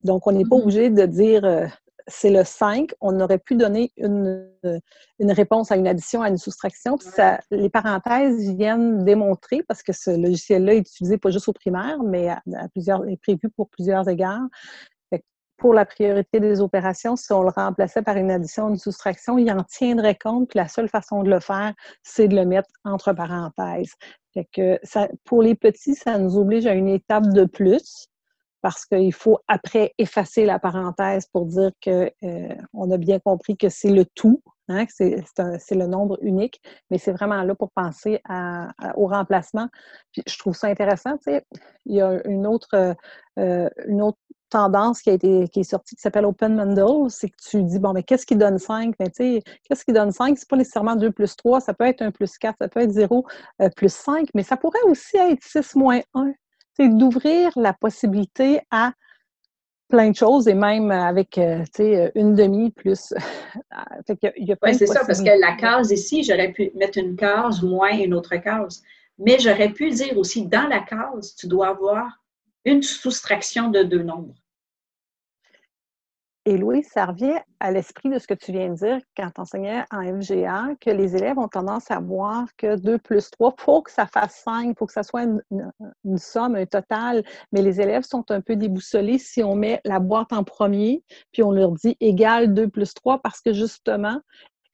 Donc, on n'est pas mm-hmm. obligé de dire euh, c'est le 5. On aurait pu donner une, une, réponse à une addition, à une soustraction. Ça, les parenthèses viennent démontrer, parce que ce logiciel-là est utilisé pas juste au primaire, mais à, plusieurs, est prévu pour plusieurs égards, pour la priorité des opérations, si on le remplaçait par une addition, une soustraction, il en tiendrait compte. Puis la seule façon de le faire, c'est de le mettre entre parenthèses. Fait que ça, pour les petits, ça nous oblige à une étape de plus parce qu'il faut après effacer la parenthèse pour dire que euh, on a bien compris que c'est le tout, hein, c'est le nombre unique, mais c'est vraiment là pour penser au remplacement. Puis je trouve ça intéressant, tu sais, il y a une autre, euh, une autre tendance qui a été qui est sortie qui s'appelle Open Mendel, c'est que tu dis bon mais qu'est-ce qui donne 5 Mais tu sais qu'est-ce qui donne 5 C'est pas nécessairement 2 plus 3, ça peut être 1 plus 4, ça peut être 0 euh, plus 5, mais ça pourrait aussi être 6 moins 1. C'est d'ouvrir la possibilité à plein de choses et même avec euh, sais une demi plus. Oui, c'est ça, parce que la case ici, j'aurais pu mettre une case moins une autre case. Mais j'aurais pu dire aussi, dans la case, tu dois avoir une soustraction de deux nombres. Et Louis, ça revient à l'esprit de ce que tu viens de dire quand tu enseignais en FGA, que les élèves ont tendance à voir que 2 plus 3, il faut que ça fasse 5, il faut que ça soit une, somme, un total. Mais les élèves sont un peu déboussolés si on met la boîte en premier, puis on leur dit égal 2 plus 3, parce que justement,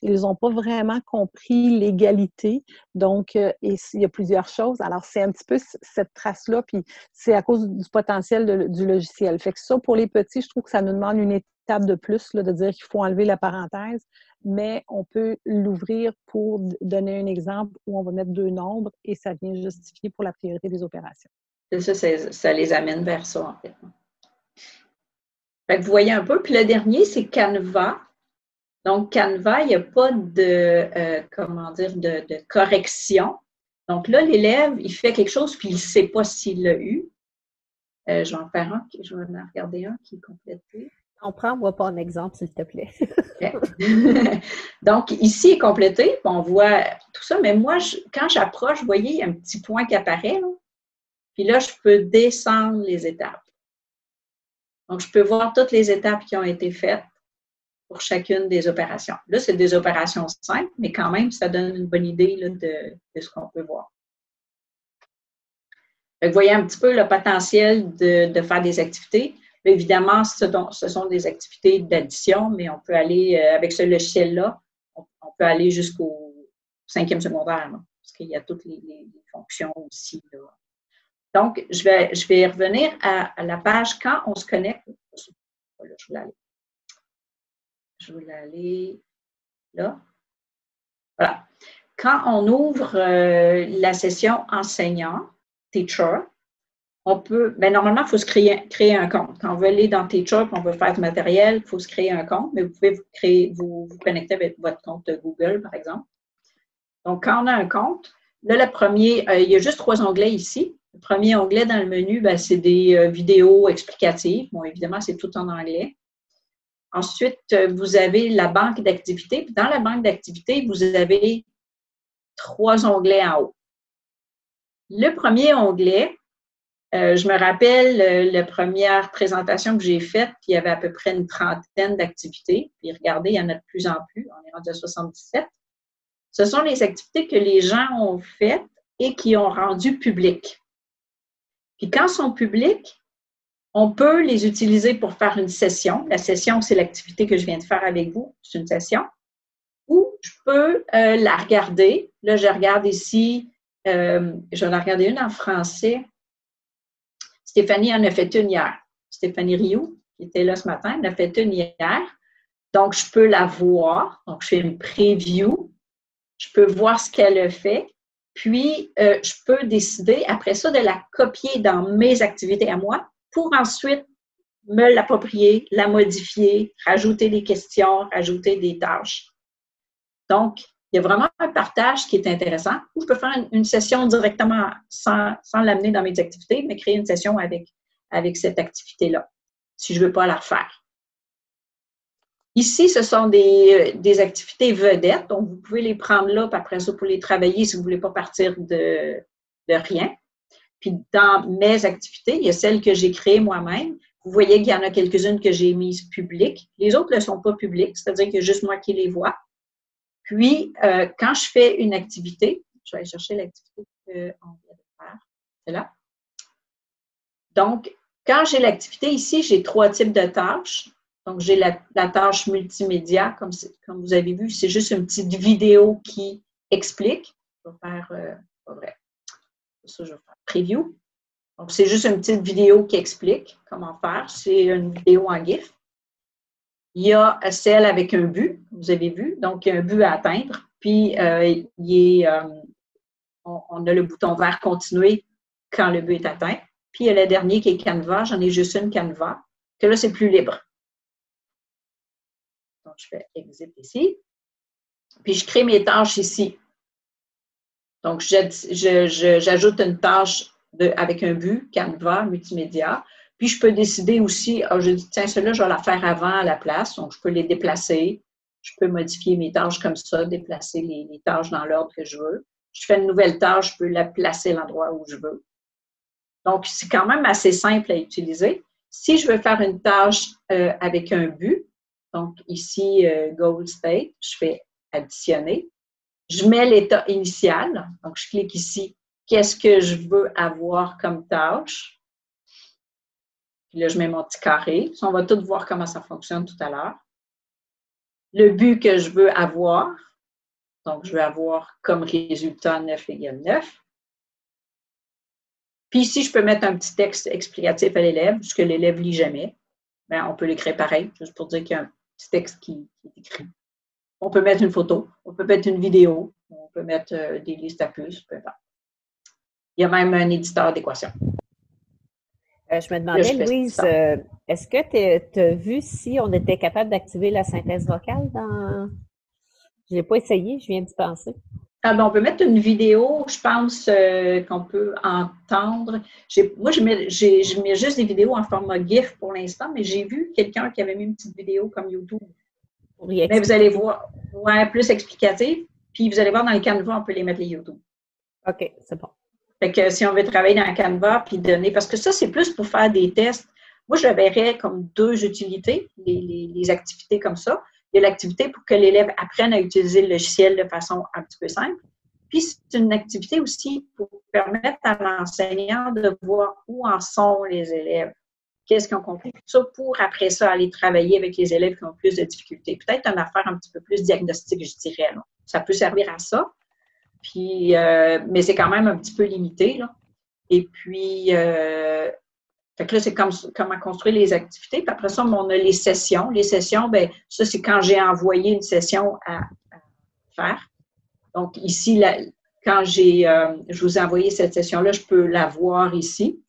ils n'ont pas vraiment compris l'égalité. Donc, euh, il y a plusieurs choses. Alors, c'est un petit peu cette trace-là, puis c'est à cause du potentiel du logiciel. Fait que ça, pour les petits, je trouve que ça nous demande une étape de plus, de dire qu'il faut enlever la parenthèse, mais on peut l'ouvrir pour donner un exemple où on va mettre deux nombres et ça vient justifier pour la priorité des opérations. Ça, ça les amène vers ça, en fait. vous voyez un peu. Puis le dernier, c'est Canva. Donc, Canva, il n'y a pas de, euh, comment dire, de, correction. Donc là, l'élève, il fait quelque chose, puis il ne sait pas s'il l'a eu. Euh, je vais en faire un, je vais en regarder un qui est complété. On prend, moi pas un exemple, s'il te plaît. Donc, ici est complété, on voit tout ça, mais moi, quand j'approche, vous voyez, il y a un petit point qui apparaît. Puis là, je peux descendre les étapes. Donc, je peux voir toutes les étapes qui ont été faites pour chacune des opérations. Là, c'est des opérations simples, mais quand même, ça donne une bonne idée de, ce qu'on peut voir. vous voyez un petit peu le potentiel de, faire des activités. évidemment, ce, sont des activités d'addition, mais on peut aller, euh, avec ce logiciel-là, on, peut aller jusqu'au cinquième secondaire, parce qu'il y a toutes les, fonctions aussi. Donc, je vais, revenir à, la page quand on se connecte. je aller. Je vais aller là. Voilà. Quand on ouvre euh, la session enseignant, teacher, on peut, bien, normalement, il faut se créer, un compte. Quand on veut aller dans Teacher, on veut faire du matériel, il faut se créer un compte, mais vous pouvez vous, créer, vous connecter avec votre compte Google, par exemple. Donc, quand on a un compte, là, le premier, euh, il y a juste trois onglets ici. Le premier onglet dans le menu, ben, c'est des euh, vidéos explicatives. Bon, évidemment, c'est tout en anglais. Ensuite, euh, vous avez la banque d'activités. Dans la banque d'activités, vous avez trois onglets en haut. Le premier onglet, je me rappelle la première présentation que j'ai faite, il y avait à peu près une trentaine d'activités. Puis regardez, il y en a de plus en plus. On est rendu à 77. Ce sont les activités que les gens ont faites et qui ont rendu publiques. Puis quand sont publiques, on peut les utiliser pour faire une session. La session, c'est l'activité que je viens de faire avec vous, c'est une session. Ou je peux euh, la regarder. Là, je regarde ici, euh, je vais en regarder une en français. Stéphanie en a fait une hier. Stéphanie Rioux, qui était là ce matin, en a fait une hier. Donc, je peux la voir. Donc, je fais une preview je peux voir ce qu'elle a fait, puis euh, je peux décider après ça de la copier dans mes activités à moi pour ensuite me l'approprier, la modifier, rajouter des questions, rajouter des tâches. Donc, il y a vraiment un partage qui est intéressant je peux faire une, session directement sans, l'amener dans mes activités, mais créer une session avec, cette activité-là, si je ne veux pas la refaire. Ici, ce sont des, activités vedettes, donc vous pouvez les prendre là, puis après ça, pour les travailler si vous ne voulez pas partir de, rien. Puis dans mes activités, il y a celles que j'ai créées moi-même. Vous voyez qu'il y en a quelques-unes que j'ai mises publiques. Les autres ne sont pas publiques, c'est-à-dire qu'il y a juste moi qui les vois. Puis, euh, quand je fais une activité, je vais aller chercher l'activité qu'on vient de faire. C'est là. Donc, quand j'ai l'activité ici, j'ai trois types de tâches. Donc, j'ai la, tâche multimédia, comme, vous avez vu, c'est juste une petite vidéo qui explique. Je vais faire, euh, pas vrai. Ça, je vais faire preview. Donc, c'est juste une petite vidéo qui explique comment faire. C'est une vidéo en GIF. Il y a celle avec un but, vous avez vu, donc un but à atteindre. Puis, euh, il euh, on, on, a le bouton vert continuer quand le but est atteint. Puis, il y a le dernier qui est Canva. J'en ai juste une Canva, que là, c'est plus libre. Donc, je fais Exit ici. Puis, je crée mes tâches ici. Donc, j'ajoute une tâche avec un but, Canva, multimédia. Puis, je peux décider aussi, ah, je dis, tiens, celle-là, je vais la faire avant à la place. Donc, je peux les déplacer. Je peux modifier mes tâches comme ça, déplacer les, tâches dans l'ordre que je veux. Je fais une nouvelle tâche, je peux la placer à l'endroit où je veux. Donc, c'est quand même assez simple à utiliser. Si je veux faire une tâche euh, avec un but, donc, ici, euh, State, je fais additionner. Je mets l'état initial. Donc, je clique ici. Qu'est-ce que je veux avoir comme tâche? Puis là, je mets mon petit carré. On va tout voir comment ça fonctionne tout à l'heure. Le but que je veux avoir. Donc, je veux avoir comme résultat 9 égale 9. Puis ici, je peux mettre un petit texte explicatif à l'élève, puisque l'élève ne lit jamais. Bien, on peut l'écrire pareil, juste pour dire qu'il y a un texte qui, est écrit. On peut mettre une photo, on peut mettre une vidéo, on peut mettre euh, des listes à plus, peu importe. Il y a même un éditeur d'équations. Euh, je me demandais, Louise, euh, est-ce que tu as vu si on était capable d'activer la synthèse vocale dans. Je n'ai pas essayé, je viens d'y penser. Ah ben, on peut mettre une vidéo, je pense euh, qu'on peut entendre. Moi, je mets, je mets juste des vidéos en format GIF pour l'instant, mais j'ai vu quelqu'un qui avait mis une petite vidéo comme YouTube. Mais vous allez voir, ouais, plus explicatif. Puis vous allez voir dans le Canva, on peut les mettre les YouTube. OK, c'est bon. Fait que si on veut travailler dans Canva puis donner, parce que ça, c'est plus pour faire des tests. Moi, je verrais comme deux utilités, les, activités comme ça. Il y a l'activité pour que l'élève apprenne à utiliser le logiciel de façon un petit peu simple. Puis, c'est une activité aussi pour permettre à l'enseignant de voir où en sont les élèves qu'est-ce qu'ils ont compris, tout ça pour après ça aller travailler avec les élèves qui ont plus de difficultés. Peut-être une affaire un petit peu plus diagnostique, je dirais. Ça peut servir à ça, puis, euh, mais c'est quand même un petit peu limité. Et puis, euh, là, c'est comme, comment construire les activités. Puis après ça, on a les sessions. Les sessions, ben ça, c'est quand j'ai envoyé une session à, faire. Donc, ici, quand j'ai, euh, je vous ai envoyé cette session-là, je peux la voir ici.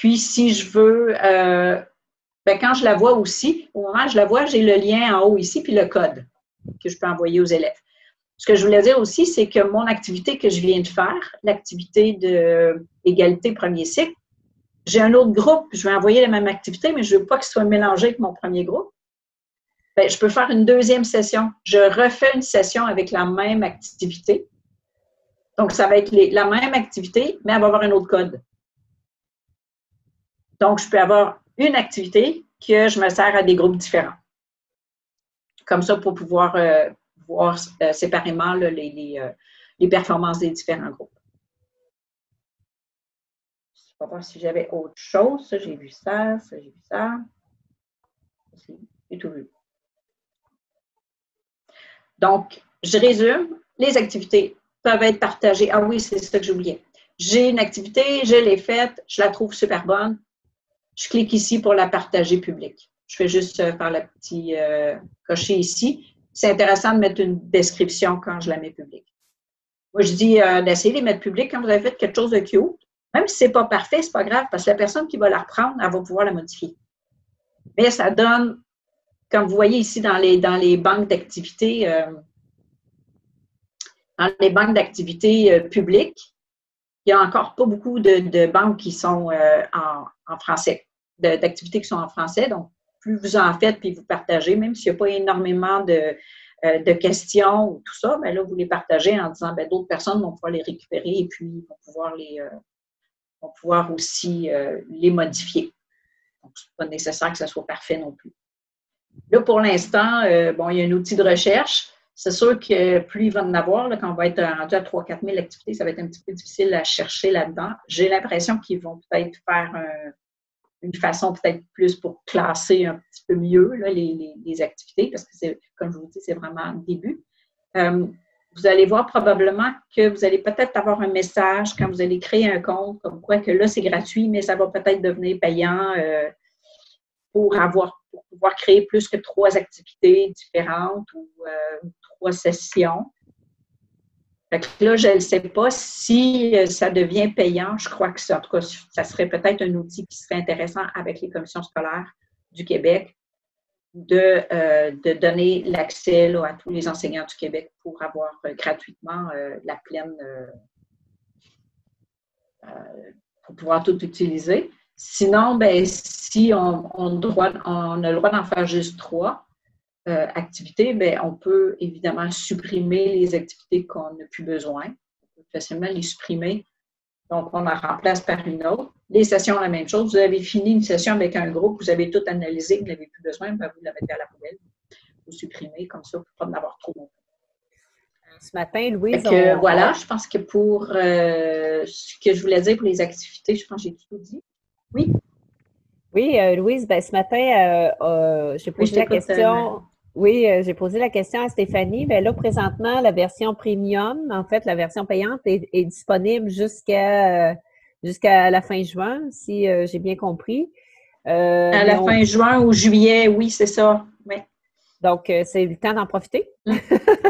Puis, si je veux, euh, ben, quand je la vois aussi, au moment où je la vois, j'ai le lien en haut ici, puis le code que je peux envoyer aux élèves. Ce que je voulais dire aussi, c'est que mon activité que je viens de faire, l'activité d'égalité premier cycle, j'ai un autre groupe, je vais envoyer la même activité, mais je ne veux pas qu'il soit mélangé avec mon premier groupe. Ben, je peux faire une deuxième session. Je refais une session avec la même activité. Donc, ça va être la même activité, mais elle va avoir un autre code. Donc, je peux avoir une activité que je me sers à des groupes différents. Comme ça, pour pouvoir euh, voir euh, séparément euh, les, performances des différents groupes. Je ne sais pas voir si j'avais autre chose. Ça, j'ai vu ça, ça, j'ai vu ça. J'ai tout vu. Donc, je résume. Les activités peuvent être partagées. Ah oui, c'est ça que j'oubliais. J'ai une activité, je l'ai faite, je la trouve super bonne je clique ici pour la partager publique. Je fais juste euh, faire le petit euh, cocher ici. C'est intéressant de mettre une description quand je la mets publique. Moi, je dis euh, d'essayer de les mettre publiques quand vous avez fait quelque chose de cute. Même si ce n'est pas parfait, ce n'est pas grave, parce que la personne qui va la reprendre, elle va pouvoir la modifier. Mais ça donne, comme vous voyez ici dans les, dans les banques d'activités, dans les banques d'activités publiques, il n'y a encore pas beaucoup de, banques qui sont en français d'activités qui sont en français. Donc, plus vous en faites puis vous partagez, même s'il n'y a pas énormément de, euh, questions ou tout ça, bien là, vous les partagez en disant bien, d'autres personnes vont pouvoir les récupérer et puis vont pouvoir les euh, vont pouvoir aussi euh, les modifier. Donc, ce n'est pas nécessaire que ça soit parfait non plus. Là, pour l'instant, bon, il y a un outil de recherche. C'est sûr que plus il va en avoir, quand on va être rendu à 3-4 000 activités, ça va être un petit peu difficile à chercher là-dedans. J'ai l'impression qu'ils vont peut-être faire un, une façon peut-être plus pour classer un petit peu mieux les, activités, parce que c'est, comme je vous dis, c'est vraiment le début. Euh, vous allez voir probablement que vous allez peut-être avoir un message quand vous allez créer un compte, comme quoi que là, c'est gratuit, mais ça va peut-être devenir payant euh, pour avoir pour pouvoir créer plus que trois activités différentes ou euh, trois sessions là, je ne sais pas si euh, ça devient payant. Je crois que ça, en tout cas, ça serait peut-être un outil qui serait intéressant avec les commissions scolaires du Québec de, euh, donner l'accès à tous les enseignants du Québec pour avoir euh, gratuitement la pleine pour pouvoir tout utiliser. Sinon, ben, si on, on, on a le droit d'en faire juste trois, euh, activités, bien, on peut évidemment supprimer les activités qu'on n'a plus besoin. On peut facilement les supprimer. Donc, on en remplace par une autre. Les sessions, la même chose. Vous avez fini une session avec un groupe, vous avez tout analysé, vous n'avez plus besoin, bien, vous la mettez à la poubelle. Vous supprimez comme ça pour ne pas en avoir trop. Ce matin, Louise. Voilà, je pense que pour euh, ce que je voulais dire pour les activités, je pense que j'ai tout dit. Oui. Oui, euh, Louise, ben, ce matin, j'ai posé la question. Oui, euh, j'ai posé la question à Stéphanie. Bien là, présentement, la version premium, en fait, la version payante est, disponible jusqu'à jusqu'à la fin juin, si euh, j'ai bien compris. Euh, à la fin juin ou juillet, oui, c'est ça. Oui. Donc, c'est le temps d'en profiter. Mm.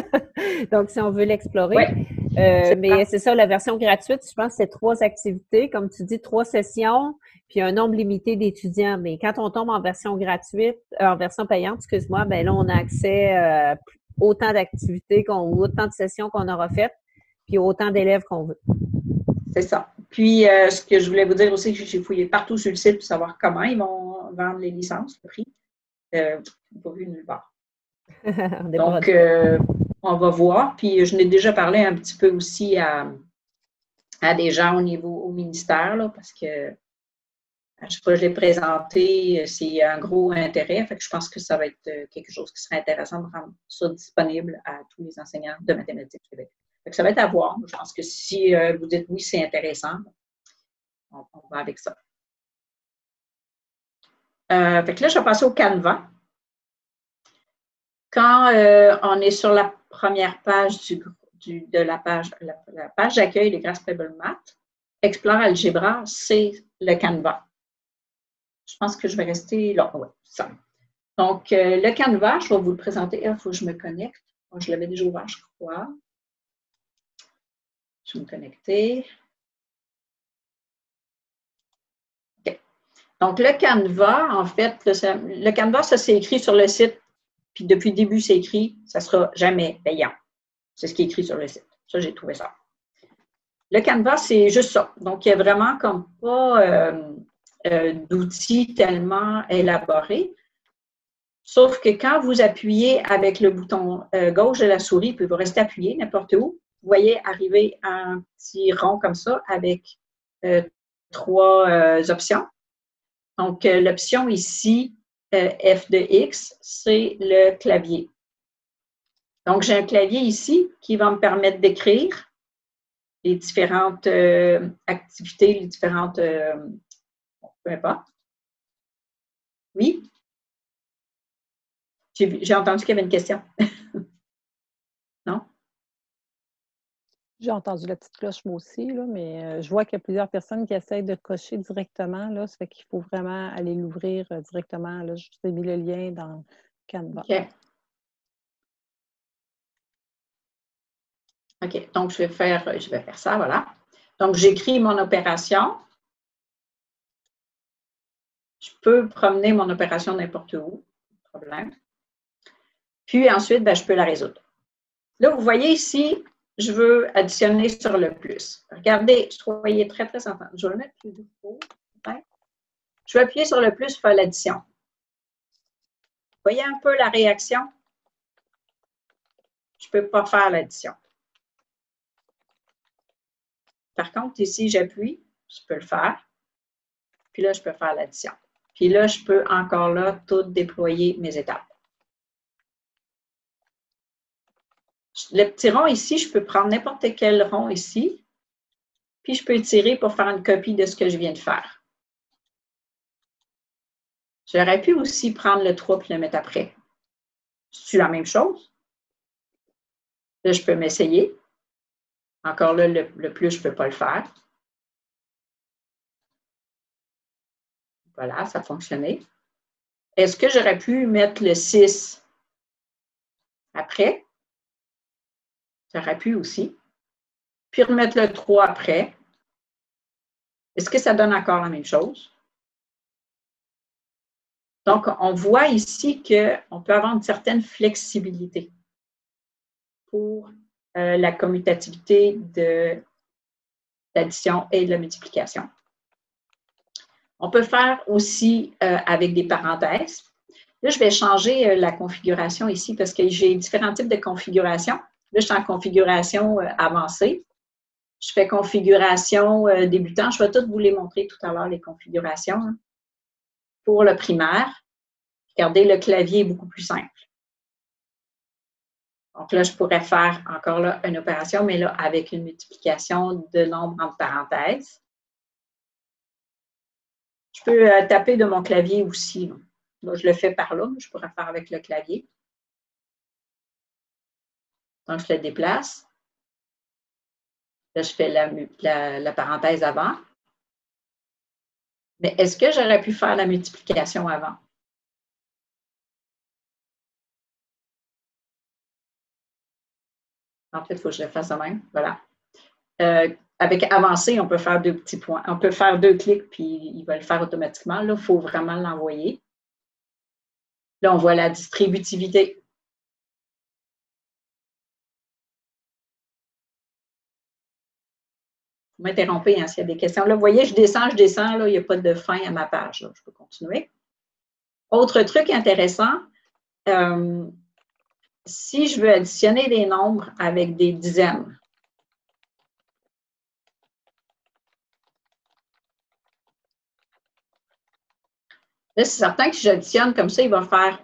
Donc, si on veut l'explorer. mais c'est ça, la version gratuite, je pense que c'est trois activités, comme tu dis, trois sessions puis un nombre limité d'étudiants. Mais quand on tombe en version gratuite, euh, en version payante, excuse-moi, ben là, on a accès à euh, autant d'activités, qu'on, autant de sessions qu'on aura faites, puis autant d'élèves qu'on veut. C'est ça. Puis, euh, ce que je voulais vous dire aussi, que j'ai fouillé partout sur le site pour savoir comment ils vont vendre les licences, le prix. Euh, pas vu nulle part. Donc, on va voir. Puis je n'ai déjà parlé un petit peu aussi à, à des gens au niveau au ministère, là, parce que chaque fois que je l'ai présenté, c'est un gros intérêt. Je pense que ça va être euh, quelque chose qui serait intéressant de rendre ça disponible à tous les enseignants de mathématiques Québec. Ça va être à voir. Je pense que si euh, vous dites oui, c'est intéressant, on, va avec ça. Euh, fait que là, je vais passer au Canva. Quand on est sur la première page de la page, la, page d'accueil des Pebble Math, Explore Algebra, c'est le Canva. Je pense que je vais rester là. Ouais, ça. Donc, euh, le Canva, je vais vous le présenter. Il faut que je me connecte. je l'avais déjà ouvert, je crois. Je vais me connecter. OK. Donc, le Canva, en fait, le, le Canva, ça c'est écrit sur le site. Puis depuis le début, c'est écrit, ça ne sera jamais payant. C'est ce qui est écrit sur le site. Ça, j'ai trouvé ça. Le Canva, c'est juste ça. Donc, il n'y a vraiment comme pas euh, euh, d'outils tellement élaborés. Sauf que quand vous appuyez avec le bouton euh, gauche de la souris, puis vous restez appuyé n'importe où, vous voyez arriver un petit rond comme ça avec euh, trois options. Donc, l'option ici, F de X, c'est le clavier. Donc, j'ai un clavier ici qui va me permettre d'écrire les différentes activités, les différentes peu importe. Oui? J'ai entendu qu'il y avait une question. non? J'ai entendu la petite cloche moi aussi, là, mais euh, je vois qu'il y a plusieurs personnes qui essayent de cocher directement. Là, ça fait qu'il faut vraiment aller l'ouvrir euh, directement. Là. Je vous ai mis le lien dans Canva. OK. OK, donc je vais faire, je vais faire ça, voilà. Donc, j'écris mon opération. Je peux promener mon opération n'importe où, problème. Puis ensuite, ben, je peux la résoudre. Là, vous voyez ici, je veux additionner sur le plus. Regardez, soyez très, très attentifs. Je vais le mettre plus haut. Je vais appuyer sur le plus faire l'addition. Voyez un peu la réaction? Je ne peux pas faire l'addition. Par contre, ici, j'appuie, je peux le faire. Puis là, je peux faire l'addition. Puis là, je peux encore là tout déployer mes étapes. Le petit rond ici, je peux prendre n'importe quel rond ici, puis je peux étirer pour faire une copie de ce que je viens de faire. J'aurais pu aussi prendre le 3 et le mettre après. C'est la même chose? Là, je peux m'essayer. Encore là, le, le plus, je ne peux pas le faire. Voilà, ça a fonctionné. Est-ce que j'aurais pu mettre le 6 après? J'aurais pu aussi. Puis remettre le 3 après. Est-ce que ça donne encore la même chose? Donc, on voit ici qu'on peut avoir une certaine flexibilité pour euh, la commutativité de l'addition et de la multiplication. On peut faire aussi euh, avec des parenthèses. Là, je vais changer euh, la configuration ici parce que j'ai différents types de configurations. Là, je suis en configuration euh, avancée. Je fais configuration débutant. Je vais toutes vous les montrer tout à l'heure, les configurations. Hein. Pour le primaire, regardez, le clavier est beaucoup plus simple. Donc là, je pourrais faire encore là une opération, mais là, avec une multiplication de nombre entre parenthèses. Je peux euh, taper de mon clavier aussi. je le fais par là, je pourrais faire avec le clavier. Donc, je le déplace. Là, je fais la, parenthèse avant. Mais est-ce que j'aurais pu faire la multiplication avant? En fait, il faut que je le fasse de même. Voilà. Euh, avec avancer, on peut faire deux petits points. On peut faire deux clics, puis il va le faire automatiquement. Là, il faut vraiment l'envoyer. Là, on voit la distributivité. Vous m'interrompez hein, s'il y a des questions. Là, vous voyez, je descends, je descends. Là, il n'y a pas de fin à ma page. Je peux continuer. Autre truc intéressant, euh, si je veux additionner des nombres avec des dizaines, là, c'est certain que si j'additionne comme ça, il va faire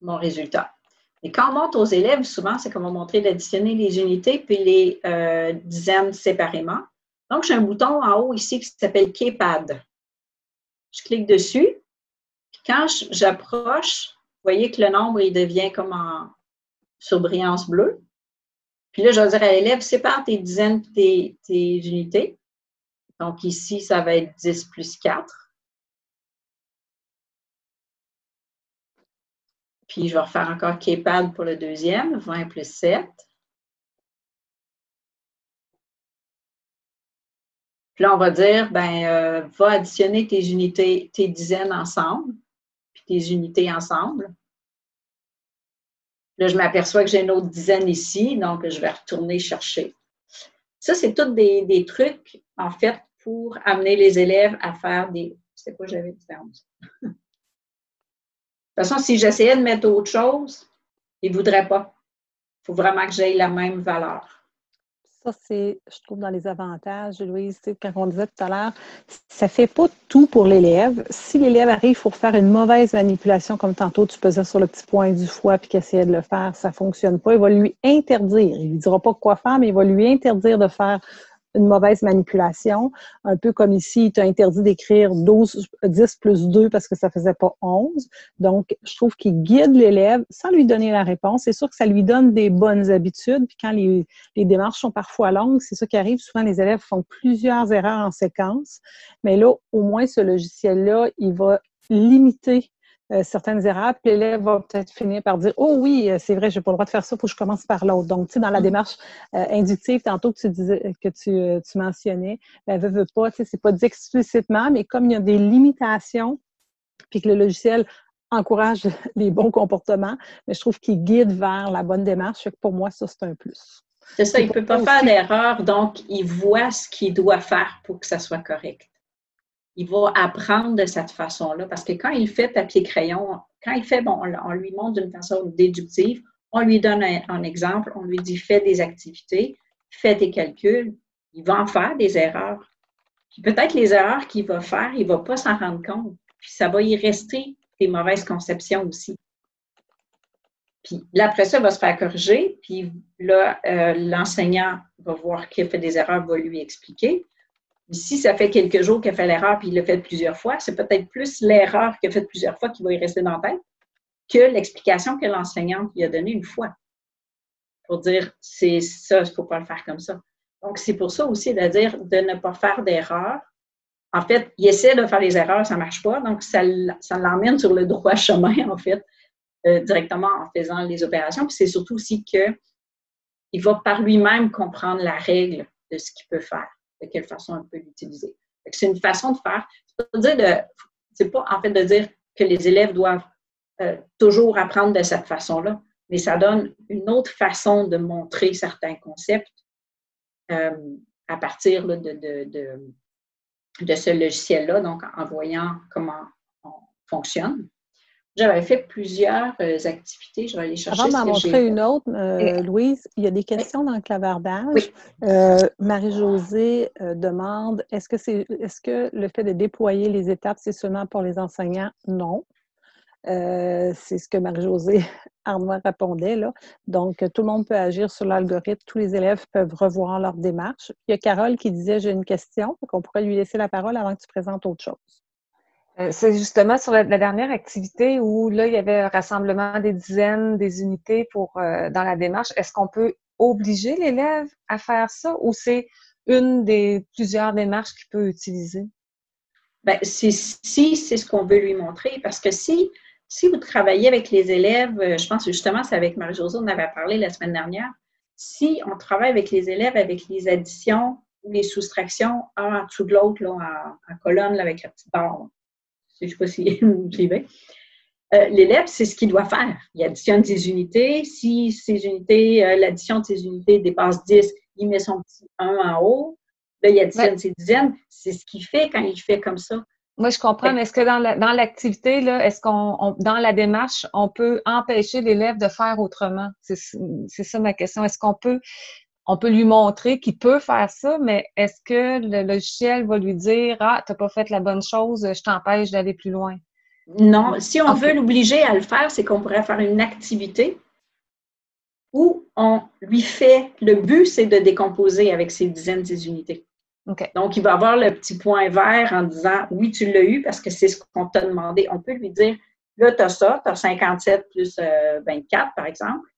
mon résultat. Et quand on monte aux élèves, souvent, c'est qu'on va montrer d'additionner les unités puis les euh, dizaines séparément. Donc, j'ai un bouton en haut ici qui s'appelle Keypad. Je clique dessus. quand j'approche, vous voyez que le nombre, il devient comme en surbrillance bleue. Puis là, je vais dire à l'élève, sépare tes dizaines tes, tes unités. Donc ici, ça va être 10 plus 4. Puis je vais refaire encore Keypad pour le deuxième, 20 plus 7. Puis là, on va dire, ben, euh, va additionner tes unités, tes dizaines ensemble les unités ensemble. Là, je m'aperçois que j'ai une autre dizaine ici, donc je vais retourner chercher. Ça, c'est tous des, trucs, en fait, pour amener les élèves à faire des. C'est quoi j'avais dit? De toute façon, si j'essayais de mettre autre chose, ils ne voudraient pas. Il faut vraiment que j'aie la même valeur. Ça, c'est, je trouve, dans les avantages, Louise, quand on disait tout à l'heure, ça ne fait pas tout pour l'élève. Si l'élève arrive pour faire une mauvaise manipulation, comme tantôt tu pesais sur le petit point du foie puis qu'il essayait de le faire, ça ne fonctionne pas, il va lui interdire. Il ne lui dira pas quoi faire, mais il va lui interdire de faire une mauvaise manipulation, un peu comme ici, il t'a interdit d'écrire 12, 10 plus 2 parce que ça faisait pas 11. Donc, je trouve qu'il guide l'élève sans lui donner la réponse. C'est sûr que ça lui donne des bonnes habitudes. Puis quand les, les démarches sont parfois longues, c'est ça qui arrive. Souvent, les élèves font plusieurs erreurs en séquence. Mais là, au moins, ce logiciel-là, il va limiter euh, certaines erreurs, puis l'élève va peut-être finir par dire Oh oui, euh, c'est vrai, je n'ai pas le droit de faire ça, il faut que je commence par l'autre. Donc, tu sais, dans la mm. démarche euh, inductive, tantôt que tu disais que tu, tu mentionnais, ben, veut, veut pas, tu sais, c'est pas dit explicitement, mais comme il y a des limitations, puis que le logiciel encourage les bons comportements, mais je trouve qu'il guide vers la bonne démarche. pour moi, ça, c'est un plus. C'est ça, il ne peut pas faire d'erreur, donc il voit ce qu'il doit faire pour que ça soit correct il va apprendre de cette façon-là. Parce que quand il fait papier-crayon, quand il fait, bon, on lui montre d'une façon déductive, on lui donne un, exemple, on lui dit fais des activités, fais tes calculs, il va en faire des erreurs. peut-être les erreurs qu'il va faire, il ne va pas s'en rendre compte. Puis ça va y rester des mauvaises conceptions aussi. Puis là, après ça, il va se faire corriger, puis là, euh, l'enseignant va voir qu'il fait des erreurs, va lui expliquer si ça fait quelques jours qu'il a fait l'erreur puis il l'a fait plusieurs fois, c'est peut-être plus l'erreur qu'il a fait plusieurs fois qui va y rester dans la tête que l'explication que l'enseignante lui a donnée une fois. Pour dire, c'est ça, il ne faut pas le faire comme ça. Donc, c'est pour ça aussi de dire de ne pas faire d'erreur. En fait, il essaie de faire les erreurs, ça ne marche pas. Donc, ça, l'emmène sur le droit chemin, en fait, euh, directement en faisant les opérations. Puis c'est surtout aussi qu'il va par lui-même comprendre la règle de ce qu'il peut faire de quelle façon on peut l'utiliser. C'est une façon de faire. C'est pas en fait de dire que les élèves doivent euh, toujours apprendre de cette façon-là, mais ça donne une autre façon de montrer certains concepts euh, à partir de, de, de, ce logiciel-là, donc en voyant comment on fonctionne. J'avais fait plusieurs euh, activités. Je vais aller chercher. Avant d'en montrer une autre, euh, Louise, il y a des questions dans le clavardage. Euh, Marie-Josée demande est-ce que, c'est, est-ce que le fait de déployer les étapes, c'est seulement pour les enseignants? Non. c'est ce que Marie-Josée Arnois répondait. Là. Donc, tout le monde peut agir sur l'algorithme. Tous les élèves peuvent revoir leur démarche. Il y a Carole qui disait J'ai une question. qu'on pourrait lui laisser la parole avant que tu présentes autre chose. Euh, c'est justement sur la, dernière activité où là, il y avait un rassemblement des dizaines, des unités pour euh, dans la démarche. Est-ce qu'on peut obliger l'élève à faire ça ou c'est une des plusieurs démarches qu'il peut utiliser? Bien, si, c'est ce qu'on veut lui montrer, parce que si, si vous travaillez avec les élèves, euh, je pense justement, c'est avec Marie-Josée, on avait parlé la semaine dernière, si on travaille avec les élèves avec les additions ou les soustractions, un en dessous de l'autre, en, en, colonne, là, avec la petite barre, je ne sais pas si vais. Euh, l'élève, c'est ce qu'il doit faire. Il additionne ses unités. Si ces unités, euh, l'addition de ces unités dépasse 10, il met son petit 1 en haut. Là, il additionne ses dizaines. C'est ce qu'il fait quand il fait comme ça. Moi, je comprends, mais est-ce que dans l'activité, est-ce qu'on, dans la démarche, on peut empêcher l'élève de faire autrement? C'est ça ma question. Est-ce qu'on peut, on peut lui montrer qu'il peut faire ça, mais est-ce que le logiciel va lui dire, ah, t'as pas fait la bonne chose, je t'empêche d'aller plus loin? Non, si on veut l'obliger à le faire, c'est qu'on pourrait faire une activité où on lui fait, le but, c'est de décomposer avec ses dizaines des unités. Donc, il va avoir le petit point vert en disant oui, tu l'as eu parce que c'est ce qu'on t'a demandé. On peut lui dire là, tu as ça, tu as 57 plus 24, euh, par exemple.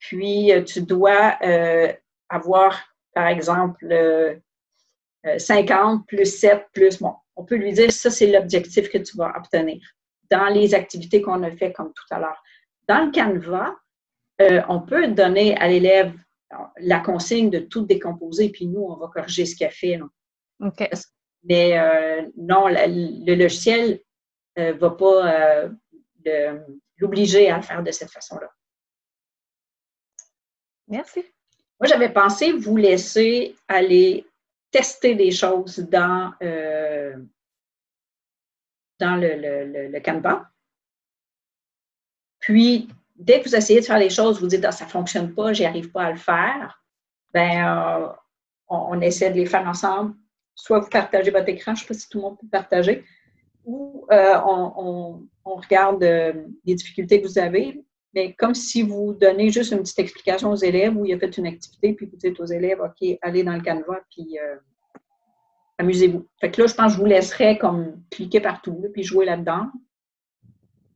Puis, euh, tu dois euh, avoir, par exemple, 50 plus 7 plus. Bon, on peut lui dire ça, c'est l'objectif que tu vas obtenir dans les activités qu'on a fait comme tout à l'heure. Dans le Canva, on peut donner à l'élève la consigne de tout décomposer, puis nous, on va corriger ce qu'il fait. Mais euh, non, le, logiciel ne euh, va pas euh, l'obliger à le faire de cette façon-là. Merci. Moi, j'avais pensé vous laisser aller tester des choses dans, dans le, le, le Canva. Puis, dès que vous essayez de faire les choses, vous dites ah, ça ne fonctionne pas, j'y arrive pas à le faire, ben euh, on, essaie de les faire ensemble. Soit vous partagez votre écran, je ne sais pas si tout le monde peut partager, ou euh, on, regarde euh, les difficultés que vous avez, mais comme si vous donnez juste une petite explication aux élèves où il a fait une activité, puis vous dites aux élèves, OK, allez dans le canevas, puis amusez-vous. Fait que là, je pense que je vous laisserai comme cliquer partout, puis jouer là-dedans.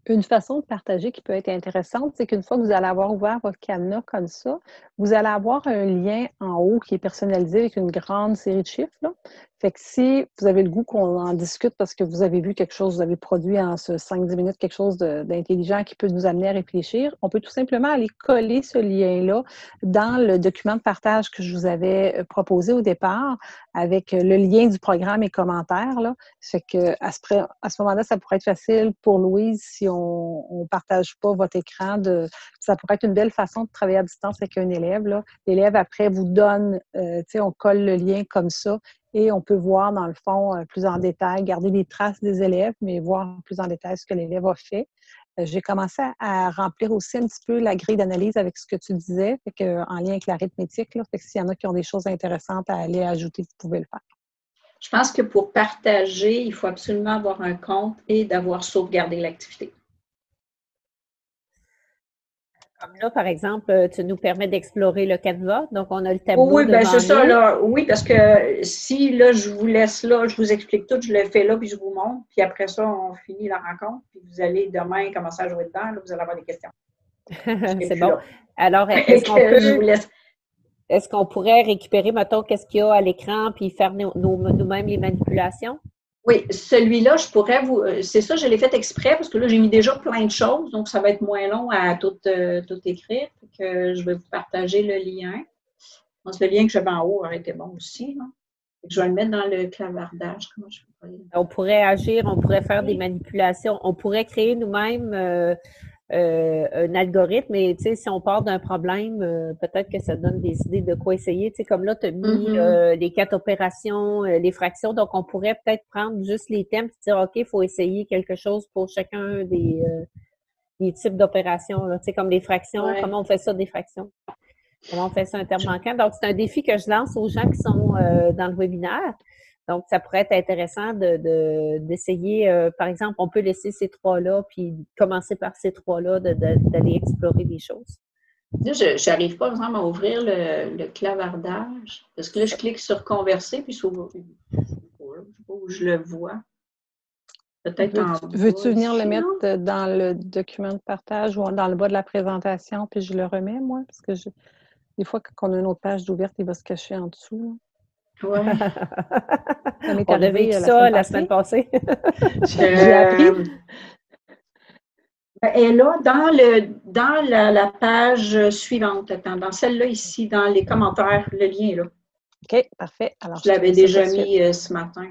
Une façon de partager qui peut être intéressante, c'est qu'une fois que vous allez avoir ouvert votre cadenas comme ça, vous allez avoir un lien en haut qui est personnalisé avec une grande série de chiffres. Fait que si vous avez le goût qu'on en discute parce que vous avez vu quelque chose, vous avez produit en ce 5-10 minutes quelque chose d'intelligent qui peut nous amener à réfléchir, on peut tout simplement aller coller ce lien-là dans le document de partage que je vous avais euh, proposé au départ avec euh, le lien du programme et commentaires. Fait à ce, ce moment-là, ça pourrait être facile pour Louise si on ne partage pas votre écran. Ça pourrait être une belle façon de travailler à distance avec un élève. L'élève, après, vous donne, euh, on colle le lien comme ça et on peut voir, dans le fond, euh, plus en détail, garder des traces des élèves, mais voir plus en détail ce que l'élève a fait. Euh, j'ai commencé à remplir aussi un petit peu la grille d'analyse avec ce que tu disais, en lien avec l'arithmétique. S'il y en a qui ont des choses intéressantes à aller ajouter, vous pouvez le faire. Je pense que pour partager, il faut absolument avoir un compte et d'avoir sauvegardé l'activité. Comme là, par exemple, euh, tu nous permets d'explorer le canevas. Donc, on a le tableau. Oui, bien c'est ça. Là. Oui, parce que si là, je vous laisse là, je vous explique tout, je le fais là, puis je vous montre. Puis après ça, on finit la rencontre. Puis vous allez demain commencer à jouer dedans. Là, vous allez avoir des questions. c'est bon. Alors, est-ce qu'on peut. Est-ce qu'on pourrait récupérer, mettons, qu'est-ce qu'il y a à l'écran, puis faire nous-mêmes les manipulations? Oui, celui-là, je pourrais vous. Euh, c'est ça, je l'ai fait exprès parce que là, j'ai mis déjà plein de choses, donc ça va être moins long à tout, euh, tout écrire. Que je vais vous partager le lien. Je pense que le lien que j'avais en haut aurait été bon aussi. Je vais le mettre dans le clavardage. Comment je On pourrait agir, on pourrait faire des manipulations, on pourrait créer nous-mêmes. Euh, euh, un algorithme, mais si on part d'un problème, euh, peut-être que ça donne des idées de quoi essayer. comme là, tu as mis mm-hmm. euh, les quatre opérations, les fractions, donc on pourrait peut-être prendre juste les thèmes et dire, OK, il faut essayer quelque chose pour chacun des, des types d'opérations, comme les fractions, comment on fait ça des fractions? Comment on fait ça intermanquant. Donc, c'est un défi que je lance aux gens qui sont dans le webinaire. Donc, ça pourrait être intéressant d'essayer, de, euh, par exemple, on peut laisser ces trois-là, puis commencer par ces trois-là, d'aller explorer des choses. je n'arrive pas, par exemple, à ouvrir le, clavardage, parce que là, je clique sur converser, puis je ne sais pas où je le vois. Peut-être en Veux-tu venir le mettre dans le document de partage ou dans le bas de la présentation, puis je le remets, moi? Parce que des fois, quand on a une autre page d'ouverte, il va se cacher en dessous. Ouais. On a vécu ça la semaine passée. J'ai appris. Et là, dans, le, dans la, page suivante, dans celle-là ici, dans les commentaires, le lien est là. OK, parfait. Alors, je, l'avais déjà mis euh, ce matin.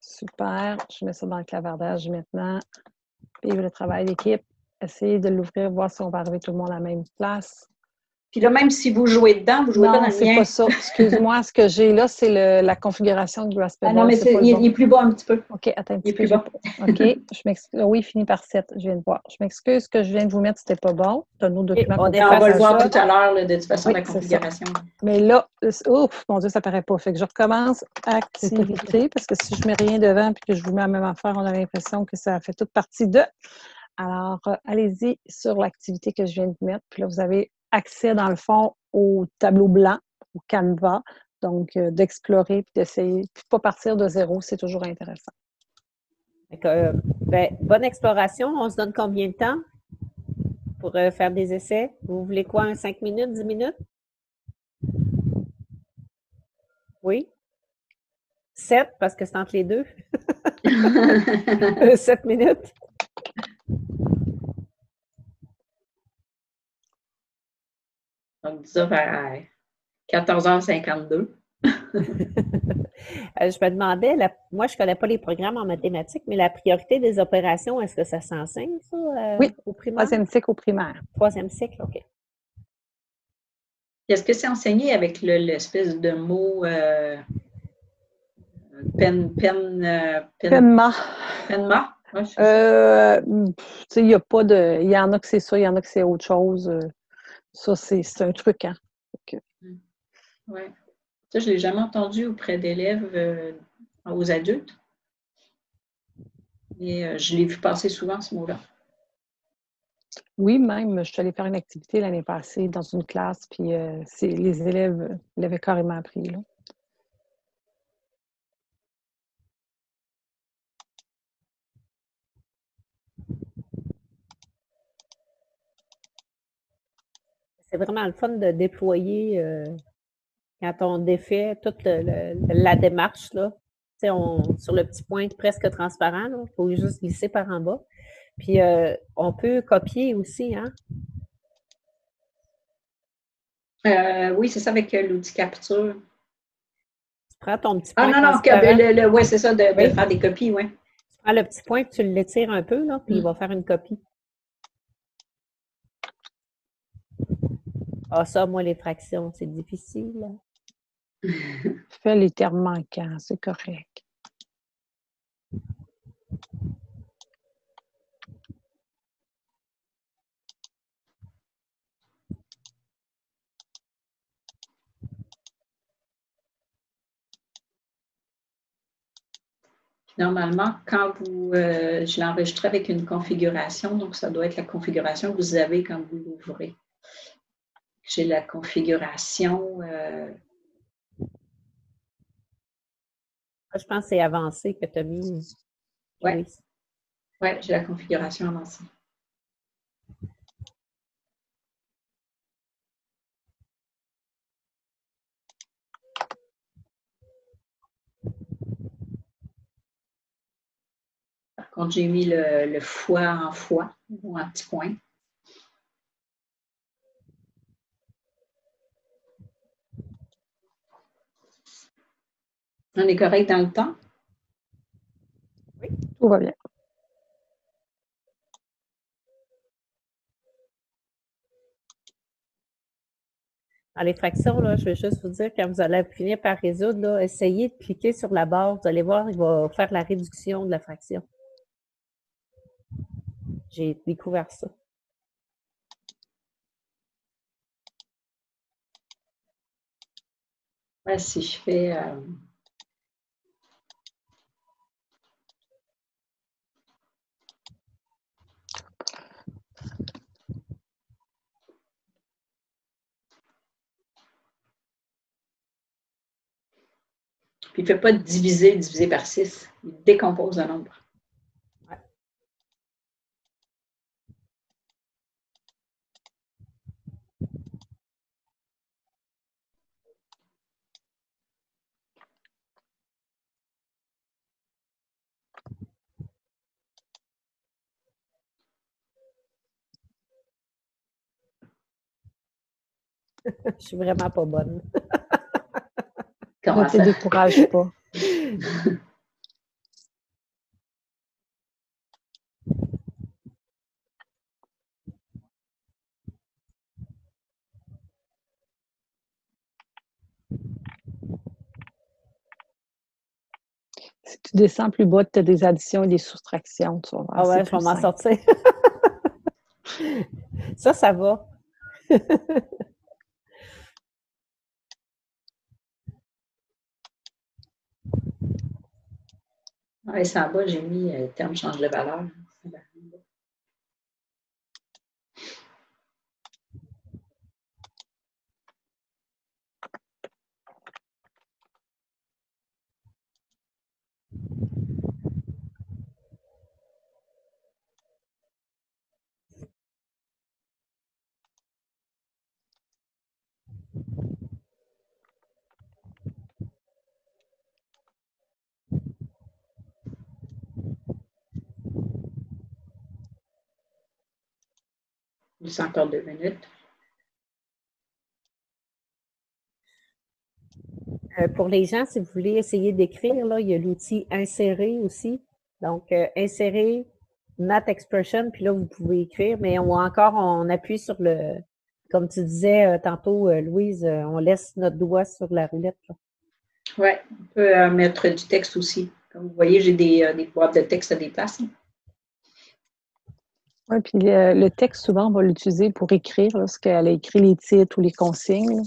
Super. Je mets ça dans le clavardage maintenant. Vive le travail d'équipe. Essayez de l'ouvrir, voir si on va arriver tout le monde à la même place. Puis là, même si vous jouez dedans, vous jouez pas dans Non, le c'est pas ça. Excuse-moi, ce que j'ai là, c'est la configuration de Graspable. Ah non, mais il, bon. il est plus bas un petit peu. OK, attends un Il est petit plus peu. bas. OK, je m'excuse. Oui, fini par 7, je viens de voir. Je m'excuse, ce que je viens de vous mettre, c'était pas bon. C'est un autre document. on est va le voir ça. tout à l'heure, de toute façon, Oui, la configuration. Mais là, c'est- ouf, mon Dieu, ça paraît pas. Fait que je recommence activité, parce que si je mets rien devant puis que je vous mets la même affaire, on a l'impression que ça fait toute partie de. Alors, euh, allez-y sur l'activité que je viens de mettre. Puis là, vous avez accès, dans le fond, au tableau blanc, au canevas. Donc, euh, d'explorer puis d'essayer. Puis pas partir de zéro, c'est toujours intéressant. Euh, ben, bonne exploration. On se donne combien de temps pour euh, faire des essais? Vous voulez quoi, un 5 minutes, 10 minutes? Oui? 7, parce que c'est entre les deux. 7 minutes. Donc, disons vers 14h52. Euh, je me demandais, la- moi, je ne connais pas les programmes en mathématiques, mais la priorité des opérations, est-ce que ça s'enseigne, ça, euh, Oui, au primaire? Troisième cycle au primaire. Troisième cycle, OK. Est-ce que c'est enseigné avec le- l'espèce de mot euh, pen, pen, euh, pen- penma? Ouais, je- Euh, il y a pas de. Il y en a que c'est ça, il y en a que c'est autre chose. Ça, c'est un truc, hein. ouais. Ça, je ne l'ai jamais entendu auprès d'élèves euh, aux adultes. Et euh, je l'ai vu passer souvent, ce mot-là. Oui, même, je suis allée faire une activité l'année passée dans une classe, puis euh, les élèves l'avaient carrément appris. Là. C'est vraiment le fun de déployer euh, quand on défait toute le- le- la démarche. Là. On, sur le petit point presque transparent, il faut juste glisser par en bas. Puis euh, on peut copier aussi, hein? Euh, oui, c'est ça avec l'outil capture. Tu prends ton petit Ah point non, non, que, transparent, le, le- ouais, c'est ça, de, faire des copies, oui. tu prends le petit point, tu l'étires un peu, là, puis il Mm. va faire une copie. Ah, ça, moi, les fractions, c'est difficile. Fais les termes manquants, c'est correct. Normalement, quand vous, euh, je l'ai enregistré avec une configuration, donc ça doit être la configuration que vous avez quand vous l'ouvrez. J'ai la configuration, euh, Je pense que c'est avancé que tu as mis. Ouais. Oui. ouais, j'ai la configuration avancée. Par contre, j'ai mis le, le fois en fois ou en petit point. On est correct dans le temps? Tout va bien. Dans les fractions, là, je vais juste vous dire, quand vous allez finir par résoudre, là, essayez de cliquer sur la barre. Vous allez voir, il va faire la réduction de la fraction. J'ai découvert ça. Ouais, si je fais. euh, Puis il ne fait pas diviser, diviser par 6. Il décompose le nombre. Je suis vraiment pas bonne. Quand ne te pas. si tu descends plus bas, tu as des additions et des soustractions. Tu vois, ah ouais, je vais m'en sortir. ça, ça va. Ouais, c'est en bas, j'ai mis euh, terme change de valeur. Juste encore deux minutes. Euh, pour les gens, si vous voulez essayer d'écrire, là, il y a l'outil insérer aussi. Donc, euh, insérer Math Expression, puis là, vous pouvez écrire, mais on encore, on appuie sur le, comme tu disais euh, tantôt, Louise, on laisse notre doigt sur la roulette. Oui, on peut mettre du texte aussi. Comme vous voyez, j'ai des, des boîtes de texte à des places. Oui, puis le, le texte, souvent, on va l'utiliser pour écrire lorsqu'elle a écrit les titres ou les consignes.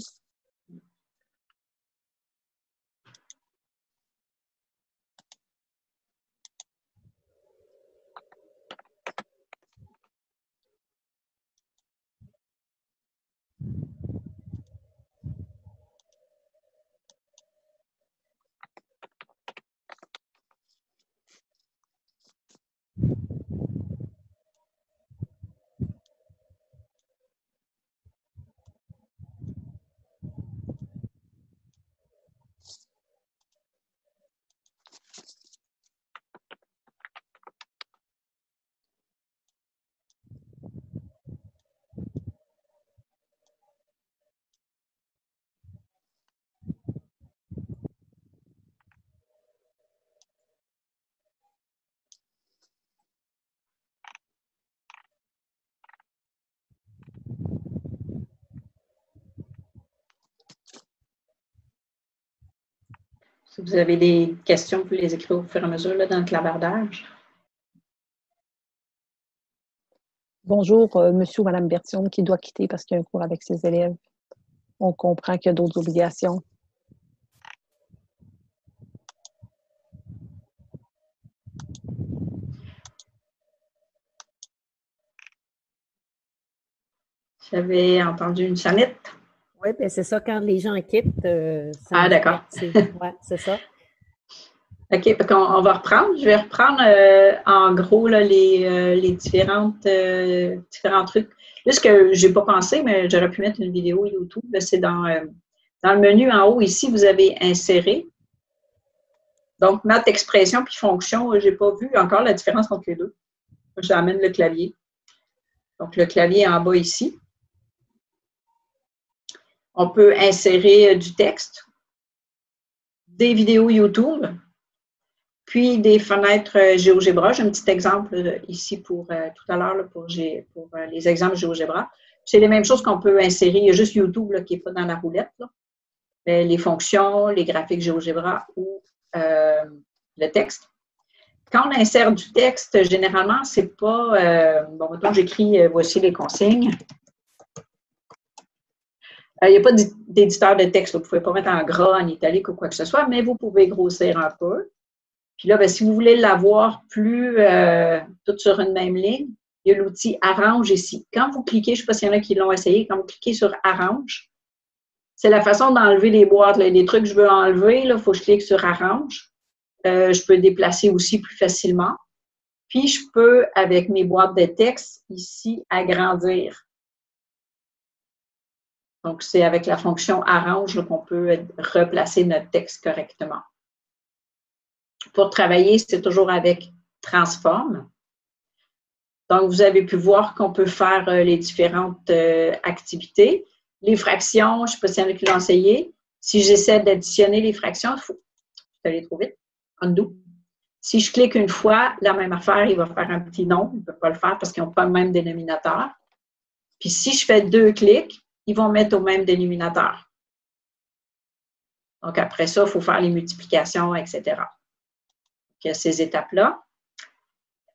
Si vous avez des questions, vous pouvez les écrire au fur et à mesure là, dans le clavardage? Bonjour, euh, monsieur ou madame Berthiaume qui doit quitter parce qu'il y a un cours avec ses élèves. On comprend qu'il y a d'autres obligations. J'avais entendu une sonnette. Oui, bien c'est ça, quand les gens quittent. euh, ça Ah, d'accord. Ouais, c'est ça. OK, on va reprendre. Je vais reprendre euh, en gros là, les, euh, les différentes, différents trucs. Là, ce que je n'ai pas pensé, mais j'aurais pu mettre une vidéo YouTube, c'est dans, dans le menu en haut ici, vous avez inséré. Donc, maths, expression puis fonction, je n'ai pas vu encore la différence entre les deux. J'amène le clavier. Donc, le clavier est en bas ici. On peut insérer euh, du texte, des vidéos YouTube, puis des fenêtres euh, GeoGebra. J'ai un petit exemple euh, ici pour tout à l'heure pour, les exemples GeoGebra. C'est les mêmes choses qu'on peut insérer. Il y a juste YouTube qui n'est pas dans la roulette. les fonctions, les graphiques GeoGebra ou le texte. Quand on insère du texte, généralement, c'est pas. bon, mettons, j'écris voici les consignes. Euh, Il n'y a pas d'édi- d'éditeur de texte. Vous ne pouvez pas mettre en gras, en italique ou quoi que ce soit, mais vous pouvez grossir un peu. Puis là, ben, si vous voulez l'avoir plus euh, sur une même ligne, il y a l'outil Arrange ici. Quand vous cliquez, je ne sais pas s'il y en a qui l'ont essayé, quand vous cliquez sur Arrange, c'est la façon d'enlever les boîtes. là. Les trucs que je veux enlever, il faut que je clique sur Arrange. Euh, je peux déplacer aussi plus facilement. Puis, je peux, avec mes boîtes de texte, ici, agrandir. Donc, c'est avec la fonction Arrange qu'on peut replacer notre texte correctement. Pour travailler, c'est toujours avec Transform. Donc, vous avez pu voir qu'on peut faire euh, les différentes euh, activités. Les fractions, je ne sais pas s'il y a qui l'ont. Si j'essaie d'additionner les fractions, il faut je aller trop vite. Undo. Si je clique une fois, la même affaire, il va faire un petit nom. Il ne peut pas le faire parce qu'ils n'ont pas le même dénominateur. Puis si je fais deux clics, ils vont mettre au même dénominateur. Donc après ça, il faut faire les multiplications, etc. ces étapes-là.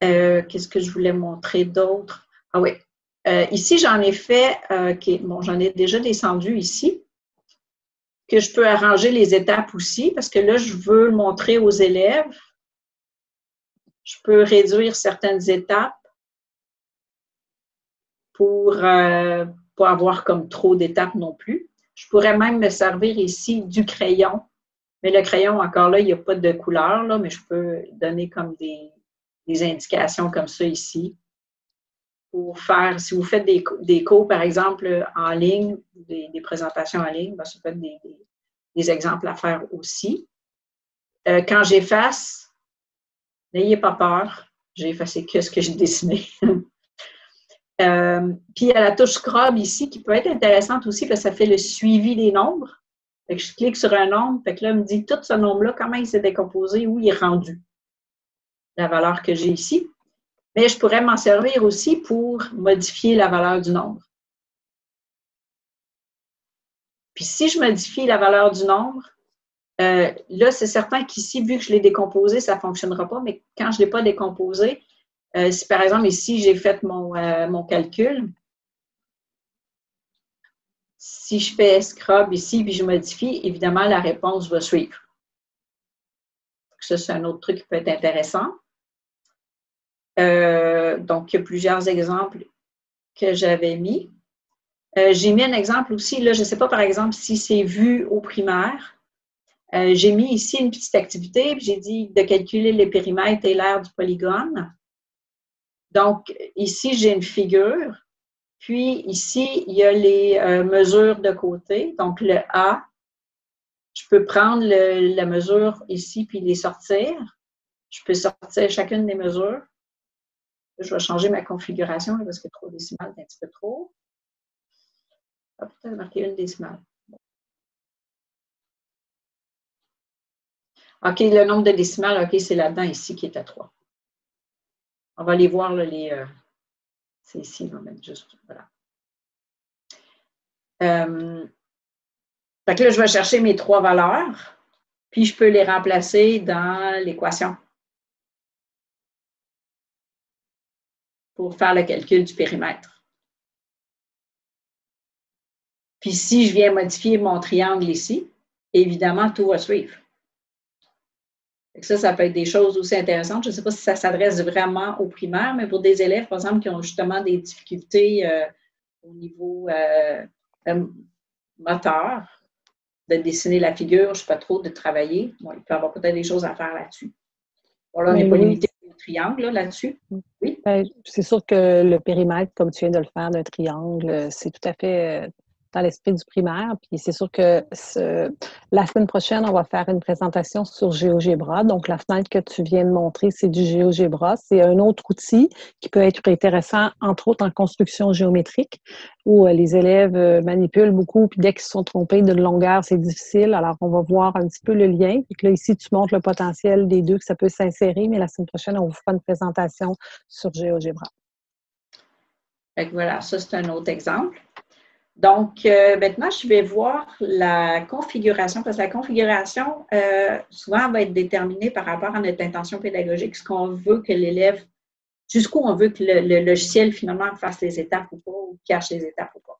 Euh, qu'est-ce que je voulais montrer d'autre? Ah oui. Euh, ici, j'en ai fait, bon, j'en ai déjà descendu ici, que je peux arranger les étapes aussi, parce que là, je veux montrer aux élèves. Je peux réduire certaines étapes pour pas avoir comme trop d'étapes non plus. Je pourrais même me servir ici du crayon. Mais le crayon, encore là, il n'y a pas de couleur, là, mais je peux donner comme des, indications comme ça ici. Pour faire, si vous faites des, cours, par exemple, en ligne, des, présentations en ligne, ben, ça peut être des, exemples à faire aussi. Euh, quand j'efface, n'ayez pas peur, j'ai effacé que ce que j'ai dessiné. Euh, puis il y a la touche Scrub ici qui peut être intéressante aussi parce que ça fait le suivi des nombres. Fait que je clique sur un nombre, fait que là, il me dit tout ce nombre-là, comment il s'est décomposé, où il est rendu. La valeur que j'ai ici. Mais je pourrais m'en servir aussi pour modifier la valeur du nombre. Puis si je modifie la valeur du nombre, euh, là, c'est certain qu'ici, vu que je l'ai décomposé, ça ne fonctionnera pas, mais quand je ne l'ai pas décomposé, euh, si par exemple ici, j'ai fait mon, euh, mon, calcul, si je fais scrub ici, puis je modifie, évidemment, la réponse va suivre. Ça, c'est un autre truc qui peut être intéressant. Euh, donc, il y a plusieurs exemples que j'avais mis. j'ai mis un exemple aussi, là, je ne sais pas, par exemple, si c'est vu au primaire. j'ai mis ici une petite activité, puis j'ai dit de calculer les périmètres et l'aire du polygone. Donc, ici, j'ai une figure. Puis, ici, il y a les euh, mesures de côté. Donc, le A, je peux prendre la mesure ici puis les sortir. Je peux sortir chacune des mesures. Je vais changer ma configuration parce que trop décimales, c'est un petit peu trop. Ah, peut-être marquer une décimale. OK, le nombre de décimales, OK, c'est là-dedans ici qui est à 3. On va aller voir les. Euh, c'est ici, on va mettre juste. Voilà. Euh, fait que là, je vais chercher mes trois valeurs, puis je peux les remplacer dans l'équation pour faire le calcul du périmètre. Puis si je viens modifier mon triangle ici, évidemment, tout va suivre. Ça, ça peut être des choses aussi intéressantes. Je ne sais pas si ça s'adresse vraiment aux primaires, mais pour des élèves, par exemple, qui ont justement des difficultés euh, au niveau euh, euh, moteur, de dessiner la figure, je ne sais pas trop, de travailler. il peut y avoir peut-être des choses à faire là-dessus. Bon, là, on n'est pas limité au triangle là-dessus. oui. Ben, c'est sûr que le périmètre, comme tu viens de le faire d'un triangle, c'est tout à fait dans l'esprit du primaire. Puis c'est sûr que la semaine prochaine, on va faire une présentation sur GeoGebra. Donc, la fenêtre que tu viens de montrer, c'est du GeoGebra. C'est un autre outil qui peut être intéressant, entre autres en construction géométrique, où euh, les élèves euh, manipulent beaucoup, puis dès qu'ils sont trompés de longueur, c'est difficile. Alors, on va voir un petit peu le lien. Puis là, ici, tu montres le potentiel des deux, que ça peut s'insérer, mais la semaine prochaine, on vous fera une présentation sur GeoGebra. voilà, ça, c'est un autre exemple. Donc, euh, maintenant, je vais voir la configuration, parce que la configuration, euh, souvent, va être déterminée par rapport à notre intention pédagogique, ce qu'on veut que l'élève, jusqu'où on veut que le, logiciel, finalement, fasse les étapes ou pas, ou cache les étapes ou pas.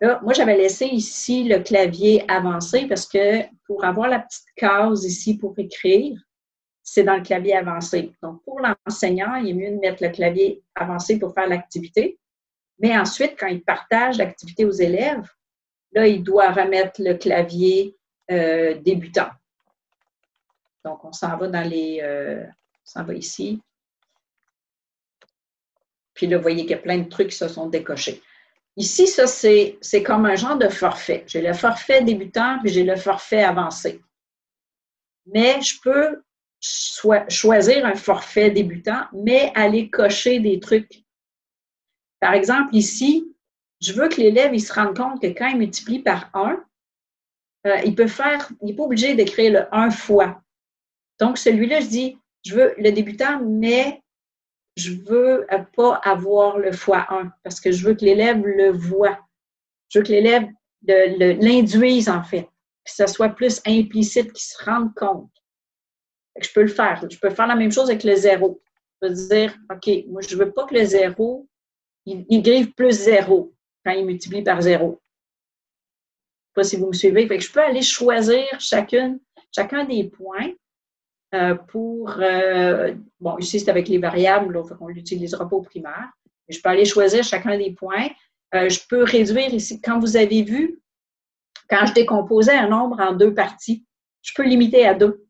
Là, moi, j'avais laissé ici le clavier avancé parce que pour avoir la petite case ici pour écrire, c'est dans le clavier avancé. Donc, pour l'enseignant, il est mieux de mettre le clavier avancé pour faire l'activité. Mais ensuite, quand il partage l'activité aux élèves, là, il doit remettre le clavier euh, débutant. Donc, on s'en va dans les. Euh, on s'en va ici. Puis là, vous voyez qu'il y a plein de trucs qui se sont décochés. Ici, ça, c'est comme un genre de forfait. J'ai le forfait débutant, puis j'ai le forfait avancé. Mais je peux choisir un forfait débutant, mais aller cocher des trucs par exemple, ici, je veux que l'élève il se rende compte que quand il multiplie par 1, euh, il peut faire, il n'est pas obligé d'écrire le 1 fois. Donc, celui-là, je dis, je veux le débutant, mais je ne veux pas avoir le fois 1 parce que je veux que l'élève le voit. Je veux que l'élève l'induise, en fait, que ce soit plus implicite, qu'il se rende compte. je peux le faire. Je peux faire la même chose avec le zéro. Je peux dire, OK, moi, je ne veux pas que le zéro, il, il plus zéro quand il multiplie par zéro. Je sais pas si vous me suivez. Je peux aller choisir chacun des points euh, pour, euh, bon, ici, c'est avec les variables, on ne l'utilisera pas au primaire. Je peux aller choisir chacun des points. Euh, je peux réduire ici, quand vous avez vu, quand je décomposais un nombre en deux parties, je peux limiter à deux.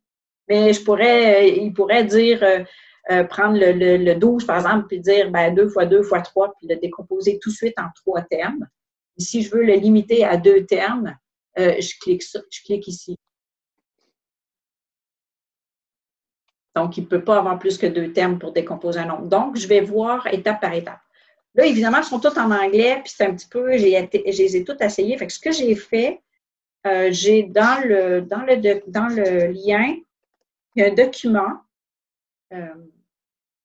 Mais je pourrais, il pourrait dire, prendre le, 12, par exemple, puis dire ben, 2 fois 2 fois 3, puis le décomposer tout de suite en trois termes. si je veux le limiter à deux termes, je, clique je clique ici. Donc, il ne peut pas avoir plus que deux termes pour décomposer un nombre. Donc, je vais voir étape par étape. Là, évidemment, ils sont tous en anglais, puis c'est un petit peu, j'ai, je les ai tous essayés. Fait que ce que j'ai fait, euh, j'ai dans le, dans, le, dans le lien, il y a un document. Euh,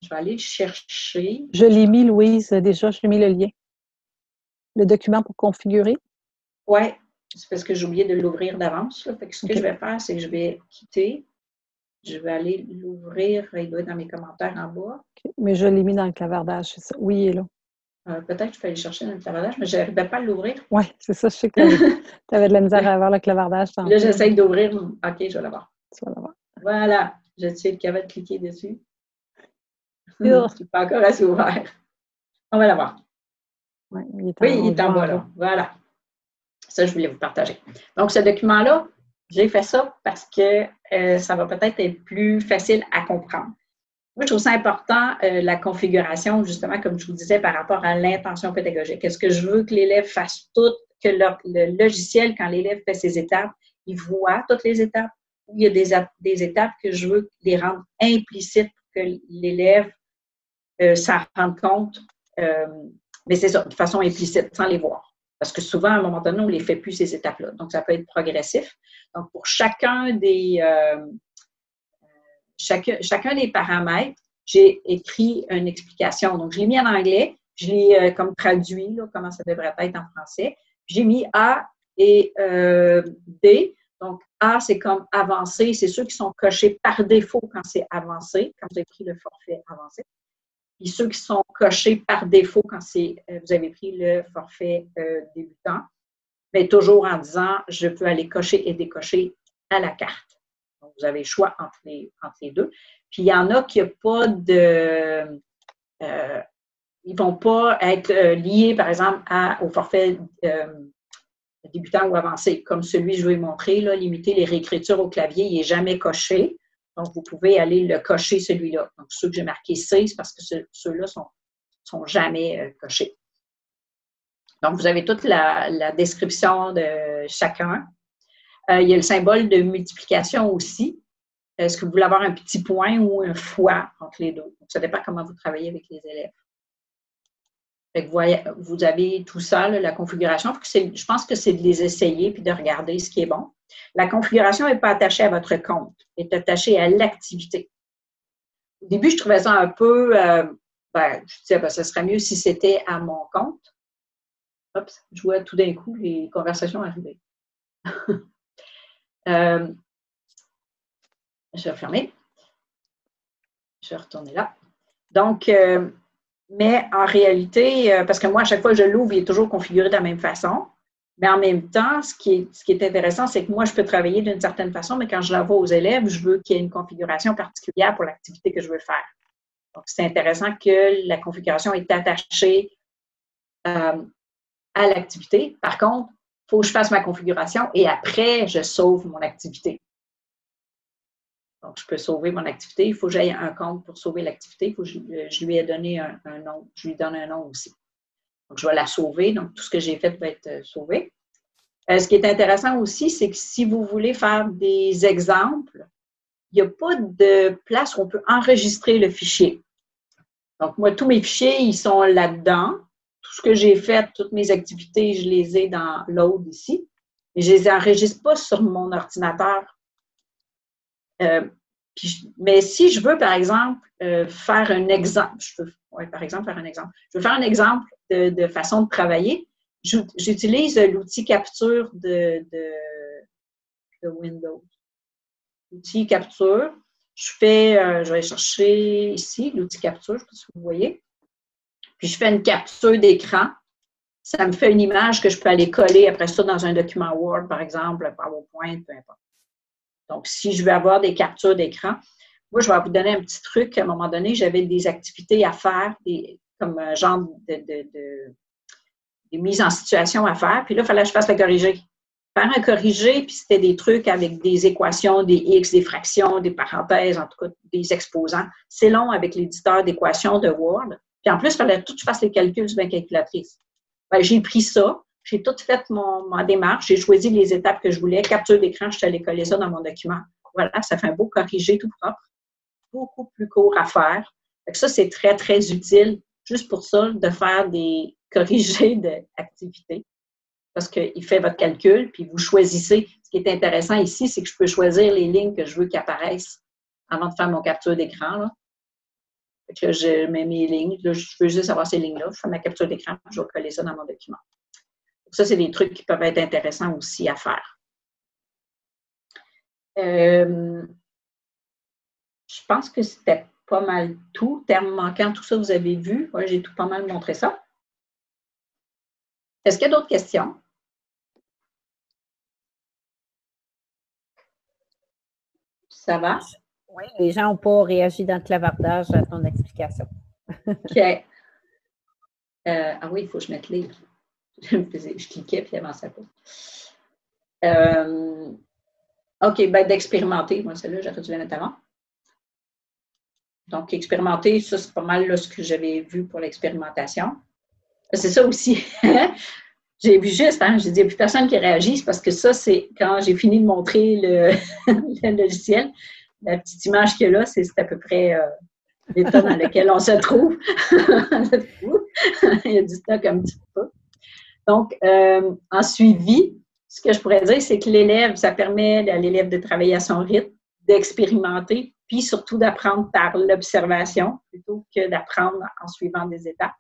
je vais aller le chercher. Je l'ai mis, Louise, déjà, je l'ai mis le lien. Le document pour configurer. Oui, c'est parce que j'ai oublié de l'ouvrir d'avance. Fait que ce que je vais faire, c'est que je vais quitter je vais aller l'ouvrir. Il doit être dans mes commentaires en bas. Mais je l'ai mis dans le clavardage, c'est ça. Oui, il est là. Euh, peut-être que je peux aller chercher dans le clavardage, mais je n'arrivais pas à l'ouvrir. Oui, c'est ça. Je sais que tu avais, de la misère à avoir le clavardage. Là, j'essaie d'ouvrir. OK, je vais l'avoir. Tu vas l'avoir. Voilà. Je suis capable de cliquer dessus. Je ne suis pas encore assez ouvert. On va. Ouais, il est oui, il est en bas là. Voilà. Ça, je voulais vous partager. Donc, ce document-là, j'ai fait ça parce que euh, ça va peut-être être plus facile à comprendre. Moi, je trouve ça important, euh, la configuration, justement, comme je vous disais, par rapport à l'intention pédagogique. Est-ce que je veux que l'élève fasse tout, que le, logiciel, quand l'élève fait ses étapes, il voit toutes les étapes, ou il y a des, des étapes que je veux les rendre implicites pour que l'élève euh, s'en rende compte, mais c'est ça, de façon implicite, sans les voir. Parce que souvent, à un moment donné, on ne les fait plus, ces étapes-là. Donc, ça peut être progressif. Donc, pour chacun des, euh, chacun, des paramètres, j'ai écrit une explication. Donc, je l'ai mis en anglais, je l'ai euh, comme traduit, comment ça devrait être en français. J'ai mis A et euh, D. Donc, A, c'est comme avancé. C'est ceux qui sont cochés par défaut quand c'est avancé, quand avez pris le forfait avancé. Puis ceux qui sont cochés par défaut quand euh, vous avez pris le forfait euh, débutant, mais toujours en disant je peux aller cocher et décocher à la carte. Donc, vous avez le choix entre les, deux. Puis il y en a qui n'ont pas de. Euh, ils ne vont pas être liés, par exemple, au forfait débutant ou avancé, comme celui que je vais montrer, là, limiter les réécritures au clavier, il n'est jamais coché. Donc, vous pouvez aller le cocher, celui-là. Donc, ceux que j'ai marqués C, c'est parce que ceux-là sont, sont jamais euh, cochés. Donc, vous avez toute la, description de chacun. Euh, il y a le symbole de multiplication aussi. Est-ce que vous voulez avoir un petit point ou un fois entre les deux? Donc, ça dépend comment vous travaillez avec les élèves. vous, avez tout ça, la configuration. Je pense que c'est de les essayer puis de regarder ce qui est bon. La configuration n'est pas attachée à votre compte, elle est attachée à l'activité. Au début, je trouvais ça un peu, euh, ben, je disais, ben, ce serait mieux si c'était à mon compte. Oups, je vois tout d'un coup les conversations arriver. euh, je vais fermer. Je vais retourner là. Donc, euh, mais en réalité, euh, parce que moi, à chaque fois que je l'ouvre, il est toujours configuré de la même façon. Mais en même temps, ce qui est, intéressant, c'est que moi, je peux travailler d'une certaine façon, mais quand je l'envoie aux élèves, je veux qu'il y ait une configuration particulière pour l'activité que je veux faire. Donc, c'est intéressant que la configuration est attachée euh, à l'activité. Par contre, il faut que je fasse ma configuration et après, je sauve mon activité. Donc, je peux sauver mon activité. Il faut que j'aille un compte pour sauver l'activité. Il faut que je, lui ai donné un nom. Je lui donne un nom aussi. Donc, je vais la sauver. Donc, tout ce que j'ai fait va être euh, sauvé. Euh, ce qui est intéressant aussi, c'est que si vous voulez faire des exemples, il n'y a pas de place où on peut enregistrer le fichier. Donc, moi, tous mes fichiers, ils sont là-dedans. Tout ce que j'ai fait, toutes mes activités, je les ai dans l'autre ici. Mais je ne les enregistre pas sur mon ordinateur. Euh, mais si je veux, par exemple, faire un exemple, je peux, par exemple, faire un exemple. Je veux faire un exemple de, façon de travailler, j'utilise l'outil capture de, Windows. L'outil capture, je fais, euh, je vais chercher ici l'outil capture, je sais pas si vous voyez. Puis je fais une capture d'écran. Ça me fait une image que je peux aller coller après ça dans un document Word, par exemple, PowerPoint, peu importe. Donc, si je veux avoir des captures d'écran, moi, je vais vous donner un petit truc. À un moment donné, j'avais des activités à faire, comme un genre de, de, des mises en situation à faire. Puis là, il fallait que je fasse le corriger. Faire un corrigé, puis c'était des trucs avec des équations, des x, des fractions, des parenthèses, en tout cas des exposants. C'est long avec l'éditeur d'équations de Word. Puis en plus, il fallait tout que je fasse les calculs sur ma calculatrice. Ben, j'ai pris ça, j'ai tout fait mon, ma démarche, j'ai choisi les étapes que je voulais, capture d'écran, je suis allée coller ça dans mon document. Voilà, ça fait un beau corrigé tout propre, beaucoup plus court à faire. ça, c'est très, très utile, juste pour ça, de faire des corrigés d'activité parce qu'il fait votre calcul, puis vous choisissez. Ce qui est intéressant ici, c'est que je peux choisir les lignes que je veux qu'apparaissent avant de faire mon capture d'écran. je mets mes lignes. je veux juste avoir ces lignes-là. Je fais ma capture d'écran, je vais coller ça dans mon document. Ça, c'est des trucs qui peuvent être intéressants aussi à faire. Euh, je pense que c'était pas mal tout. Terme manquant, tout ça, vous avez vu. J'ai tout pas mal montré ça. Est-ce qu'il y a d'autres questions? Ça va? Oui, les gens n'ont pas réagi dans le clavardage à ton explication. OK. Euh, ah oui, il faut que je mette les. Je, cliquais puis il avançait pas. Euh, OK, ben d'expérimenter. Moi, celle-là, j'aurais dû la mettre avant. Donc, expérimenter, ça, c'est pas mal ce que j'avais vu pour l'expérimentation. C'est ça aussi. j'ai vu juste, hein, j'ai dit, il n'y a plus personne qui réagisse parce que ça, c'est quand j'ai fini de montrer le, logiciel, la petite image qu'il y a là, c'est à peu près euh, l'état dans lequel on se trouve. il y a du stock un petit peu. Donc, euh, en suivi, ce que je pourrais dire, c'est que l'élève, ça permet à l'élève de travailler à son rythme, d'expérimenter, puis surtout d'apprendre par l'observation plutôt que d'apprendre en suivant des étapes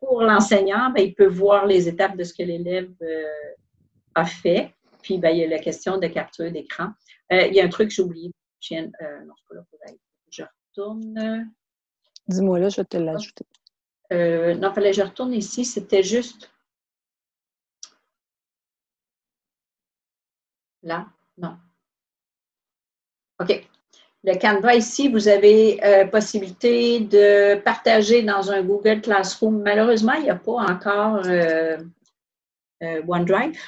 pour l'enseignant, ben, il peut voir les étapes de ce que l'élève euh, a fait. Puis, ben, il y a la question de capture d'écran. Euh, il y a un truc que j'ai oublié. Je, euh, non, pas là Je retourne. Dis-moi là, je vais te l'ajouter. non, fallait que je retourne ici. C'était juste. Là? Non. OK. Le Canva ici, vous avez euh, possibilité de partager dans un Google Classroom. Malheureusement, il n'y a pas encore euh, euh, OneDrive,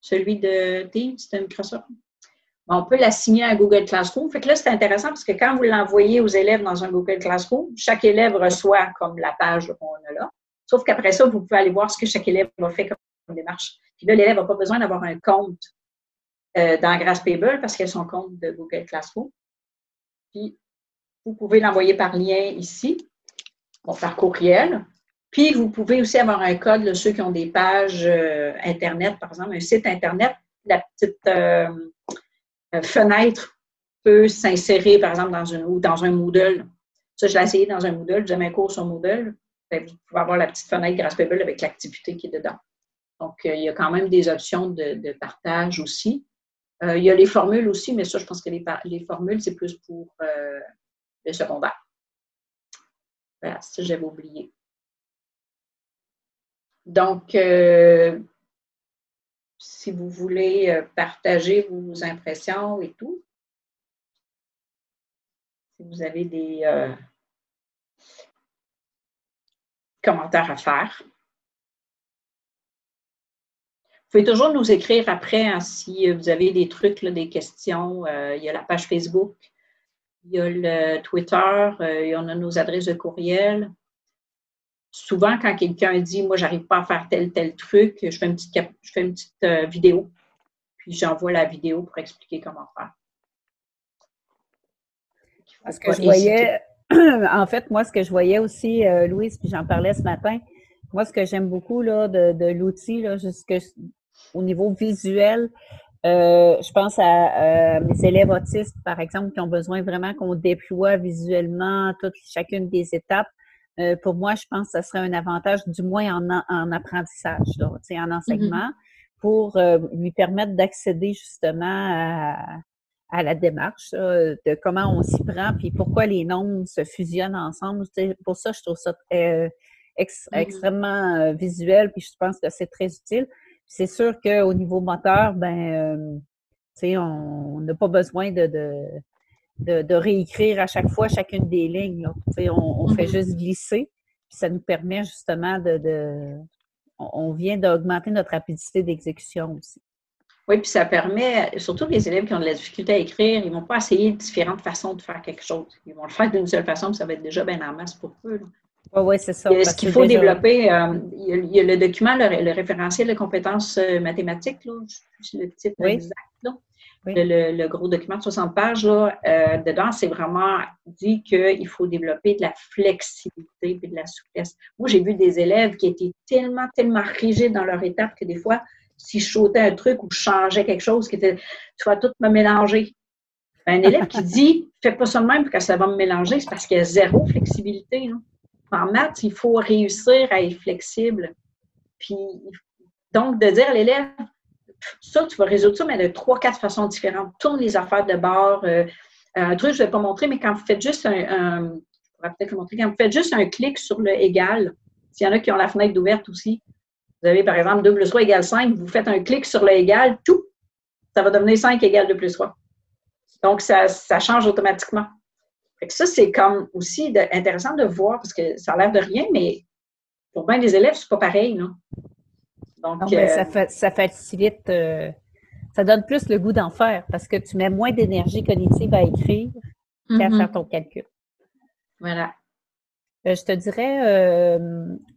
celui de Teams, de Microsoft. on peut l'assigner à Google Classroom. Fait que là, c'est intéressant parce que quand vous l'envoyez aux élèves dans un Google Classroom, chaque élève reçoit comme la page qu'on a là. Sauf qu'après ça, vous pouvez aller voir ce que chaque élève a fait comme démarche. Puis là, l'élève n'a pas besoin d'avoir un compte dans Grasspaper parce qu'il a son compte de Google Classroom. Puis, vous pouvez l'envoyer par lien ici, par courriel. Puis, vous pouvez aussi avoir un code, ceux qui ont des pages euh, Internet, par exemple, un site Internet, la petite euh, euh, fenêtre peut s'insérer, par exemple, dans, une, dans un Moodle. Ça, je l'ai essayé dans un Moodle. J'ai un cours sur Moodle. Ben, vous pouvez avoir la petite fenêtre Grasspaper avec l'activité qui est dedans. Donc, il y a quand même des options de partage aussi. Euh, il y a les formules aussi, mais ça, je pense que les, formules, c'est plus pour euh, le secondaire. Voilà, ça, j'avais oublié. Donc, euh, si vous voulez partager vos impressions et tout, si vous avez des commentaires à faire, pouvez toujours nous écrire après hein, si vous avez des trucs, des questions. Euh, il y a la page Facebook, il y a le Twitter, euh, il y en a nos adresses de courriel. Souvent, quand quelqu'un dit Moi, j'arrive pas à faire tel, tel truc, je fais une petite, je fais une petite euh, vidéo, puis j'envoie la vidéo pour expliquer comment faire. Parce que je voyais, en fait, moi, ce que je voyais aussi, Louise, puis j'en parlais ce matin, moi, ce que j'aime beaucoup là, de, de l'outil, jusque au niveau visuel, euh, je pense à euh, mes élèves autistes, par exemple, qui ont besoin vraiment qu'on déploie visuellement toutes, chacune des étapes. Euh, pour moi, je pense que ce serait un avantage, du moins en, en apprentissage, là, en mm-hmm. enseignement, pour lui permettre d'accéder justement à, à la démarche de comment on s'y prend, puis pourquoi les nombres se fusionnent ensemble. pour ça, je trouve ça euh, mm-hmm. extrêmement euh, visuel, puis je pense que c'est très utile. C'est sûr qu'au niveau moteur, ben, euh, on n'a pas besoin de, de, de, réécrire à chaque fois chacune des lignes. On, on fait mm-hmm. juste glisser, puis ça nous permet justement de, de on vient d'augmenter notre rapidité d'exécution aussi. Oui, puis ça permet, surtout les élèves qui ont de la difficulté à écrire, ils ne vont pas essayer différentes façons de faire quelque chose. Ils vont le faire d'une seule façon, puis ça va être déjà bien en masse pour eux. Oui, ouais, c'est ça. ce qu'il faut développer, euh, il, y a, le document, le, référentiel de compétences euh, mathématiques, là, le titre exact, Le, gros document de 60 pages, là, euh, dedans, c'est vraiment dit qu'il faut développer de la flexibilité et de la souplesse. Moi, j'ai vu des élèves qui étaient tellement, tellement rigides dans leur étape que des fois, si je sautais un truc ou je changeais quelque chose qui était, tu vas tout me mélanger. Un élève qui dit, fais pas ça de même parce que ça va me mélanger, c'est parce qu'il y a zéro flexibilité. En maths, il faut réussir à être flexible. Puis, donc, de dire à l'élève, ça, tu vas résoudre ça, mais de trois, quatre façons différentes. Tourne les affaires de bord. Euh, un truc, je ne vais pas montrer, mais quand vous faites juste un, peut-être le montrer, quand vous faites juste un clic sur le égal, s'il y en a qui ont la fenêtre ouverte aussi, vous avez, par exemple, 2 plus 3 égale 5, vous faites un clic sur le égal, tout, ça va devenir 5 égale 2 plus 3. Donc, ça, change automatiquement. Ça, c'est comme aussi intéressant de voir, parce que ça a l'air de rien, mais pour bien des élèves, c'est pas pareil. Non? Donc, euh, ça, ça facilite, euh, ça donne plus le goût d'en faire, parce que tu mets moins d'énergie cognitive à écrire qu'à mm-hmm. faire ton calcul. Voilà. Euh, je te dirais,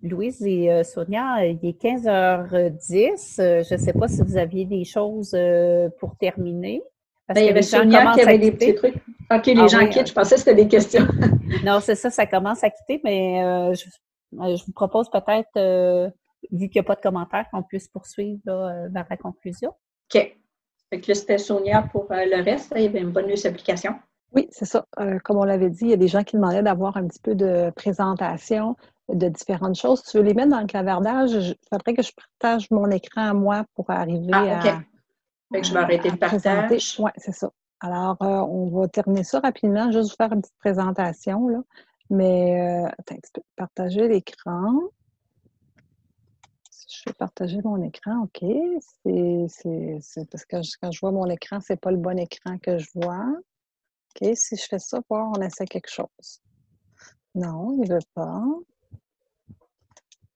Louise et Sonia, il est 15h10. je ne sais pas si vous aviez des choses pour terminer. Ben, il y avait Sonia qui avait des petits trucs. OK, les ah gens quittent. Je pensais que c'était des questions. non, c'est ça, ça commence à quitter, mais je, vous propose peut-être, vu qu'il n'y a pas de commentaires, qu'on puisse poursuivre vers la conclusion. OK. Fait que là, c'était Sonia pour le reste. Il y avait une bonne application. Oui, c'est ça. Euh, comme on l'avait dit, il y a des gens qui demandaient d'avoir un petit peu de présentation de différentes choses. Tu veux les mettre dans le clavardage? Il faudrait que je partage mon écran à moi pour arriver ah, à. Fait que je vais arrêter le partage. Oui, c'est ça. Alors, euh, on va terminer ça rapidement, juste vous faire une petite présentation. Là. Mais, euh, attends, tu peux partager l'écran. Je vais partager mon écran, OK. C'est parce que quand je vois mon écran, ce n'est pas le bon écran que je vois. OK, si je fais ça, voir, on essaie quelque chose. Non, il ne veut pas.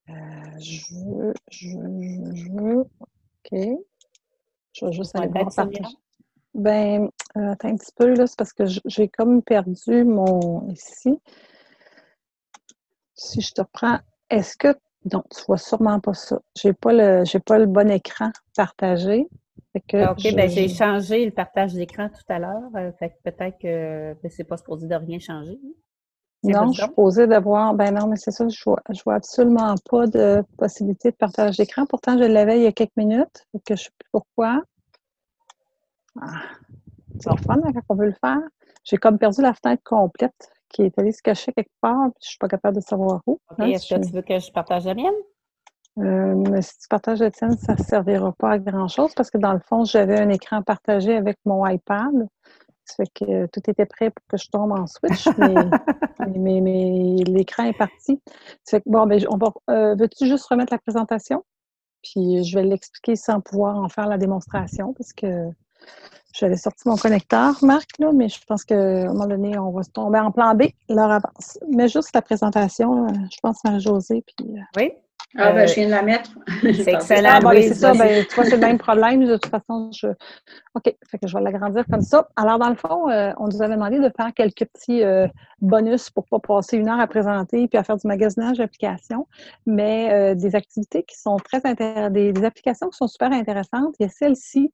Euh, je veux, je veux, je veux. OK. Je vais juste aller voir Ben, euh, attends un petit peu, là, c'est parce que j'ai comme perdu mon ici. Si je te reprends, est-ce que. Non, tu vois sûrement pas ça. Je n'ai pas, le, pas le bon écran partagé. Ah, OK, ben, j'ai changé le partage d'écran tout à l'heure. Euh, fait peut-être que ben, c'est pas supposé de rien changer. Non, je suis posée de voir. Ben non, mais c'est ça, je vois, vois absolument pas de possibilité de partage d'écran. Pourtant, je l'avais il y a quelques minutes. que je sais plus pourquoi. Ah, c'est fun hein, quand on veut le faire. J'ai comme perdu la fenêtre complète qui est allée se cacher quelque part, puis je suis pas capable de savoir où. OK, est-ce que tu veux que je partage la mienne? Euh, mais si tu partages le tien, ça ne servira pas à grand-chose parce que dans le fond, j'avais un écran partagé avec mon iPad. Ça fait que tout était prêt pour que je tombe en switch, mais, mais, l'écran est parti. Ça fait que, bon, ben, on va, euh, veux-tu juste remettre la présentation? Puis je vais l'expliquer sans pouvoir en faire la démonstration parce que j'avais sorti mon connecteur, Marc, là, mais je pense qu'à un moment donné, on va se tomber en plan B, leur avance. Mais juste la présentation, je pense, Marie-Josée. Puis, euh, oui. Ah, ben, je viens de la mettre. C'est excellent. Ah, ben, c'est ça. Ben, tu vois, c'est le même problème. De toute façon, je. OK. Fait que je vais l'agrandir comme ça. Alors, dans le fond, euh, on nous avait demandé de faire quelques petits euh, bonus pour ne pas passer une heure à présenter puis à faire du magasinage d'applications, mais euh, des activités qui sont très intéressantes, des, applications qui sont super intéressantes. Il y a celle-ci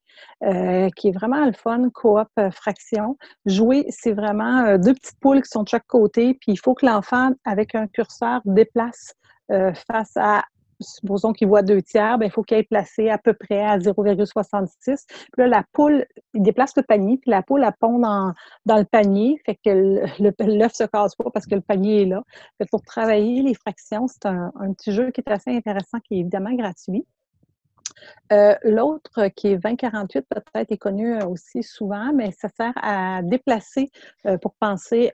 qui est vraiment le fun, coop fraction. Jouer, c'est vraiment deux petites poules qui sont de chaque côté, puis il faut que l'enfant, avec un curseur, déplace euh, face à, supposons qu'il voit deux tiers, ben, il faut qu'il ait placé à peu près à 0,66. Puis là, la poule, il déplace le panier, puis la poule, elle pond dans, dans le panier, fait que l'œuf se casse pas parce que le panier est là. Fait pour travailler les fractions, c'est un, un, petit jeu qui est assez intéressant, qui est évidemment gratuit. Euh, l'autre, qui est 2048, peut-être est connu euh, aussi souvent, mais ça sert à déplacer euh, pour penser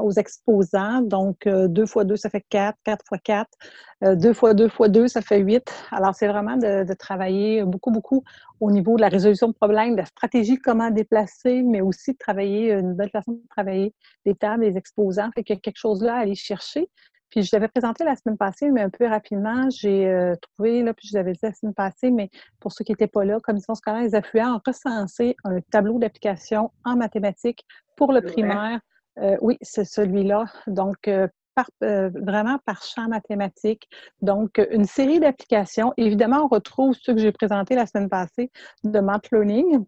aux exposants. Donc, 2 fois 2, ça fait 4, 4 fois 4, 2 fois 2 fois 2, ça fait 8. Alors, c'est vraiment de, de, travailler beaucoup, beaucoup au niveau de la résolution de problèmes, de la stratégie, comment déplacer, mais aussi de travailler, une belle façon de travailler les tables, les exposants. Fait qu'il y a quelque chose là à aller chercher. Puis je l'avais présenté la semaine passée, mais un peu rapidement, j'ai euh, trouvé, là, puis je l'avais dit la semaine passée, mais pour ceux qui n'étaient pas là, Commission scolaire les affluents ont recensé un tableau d'application en mathématiques pour le primaire. Euh, oui, c'est celui-là. Donc, euh, par, vraiment par champ mathématique. Donc, une série d'applications. Évidemment, on retrouve ceux que j'ai présentés la semaine passée de Math Learning,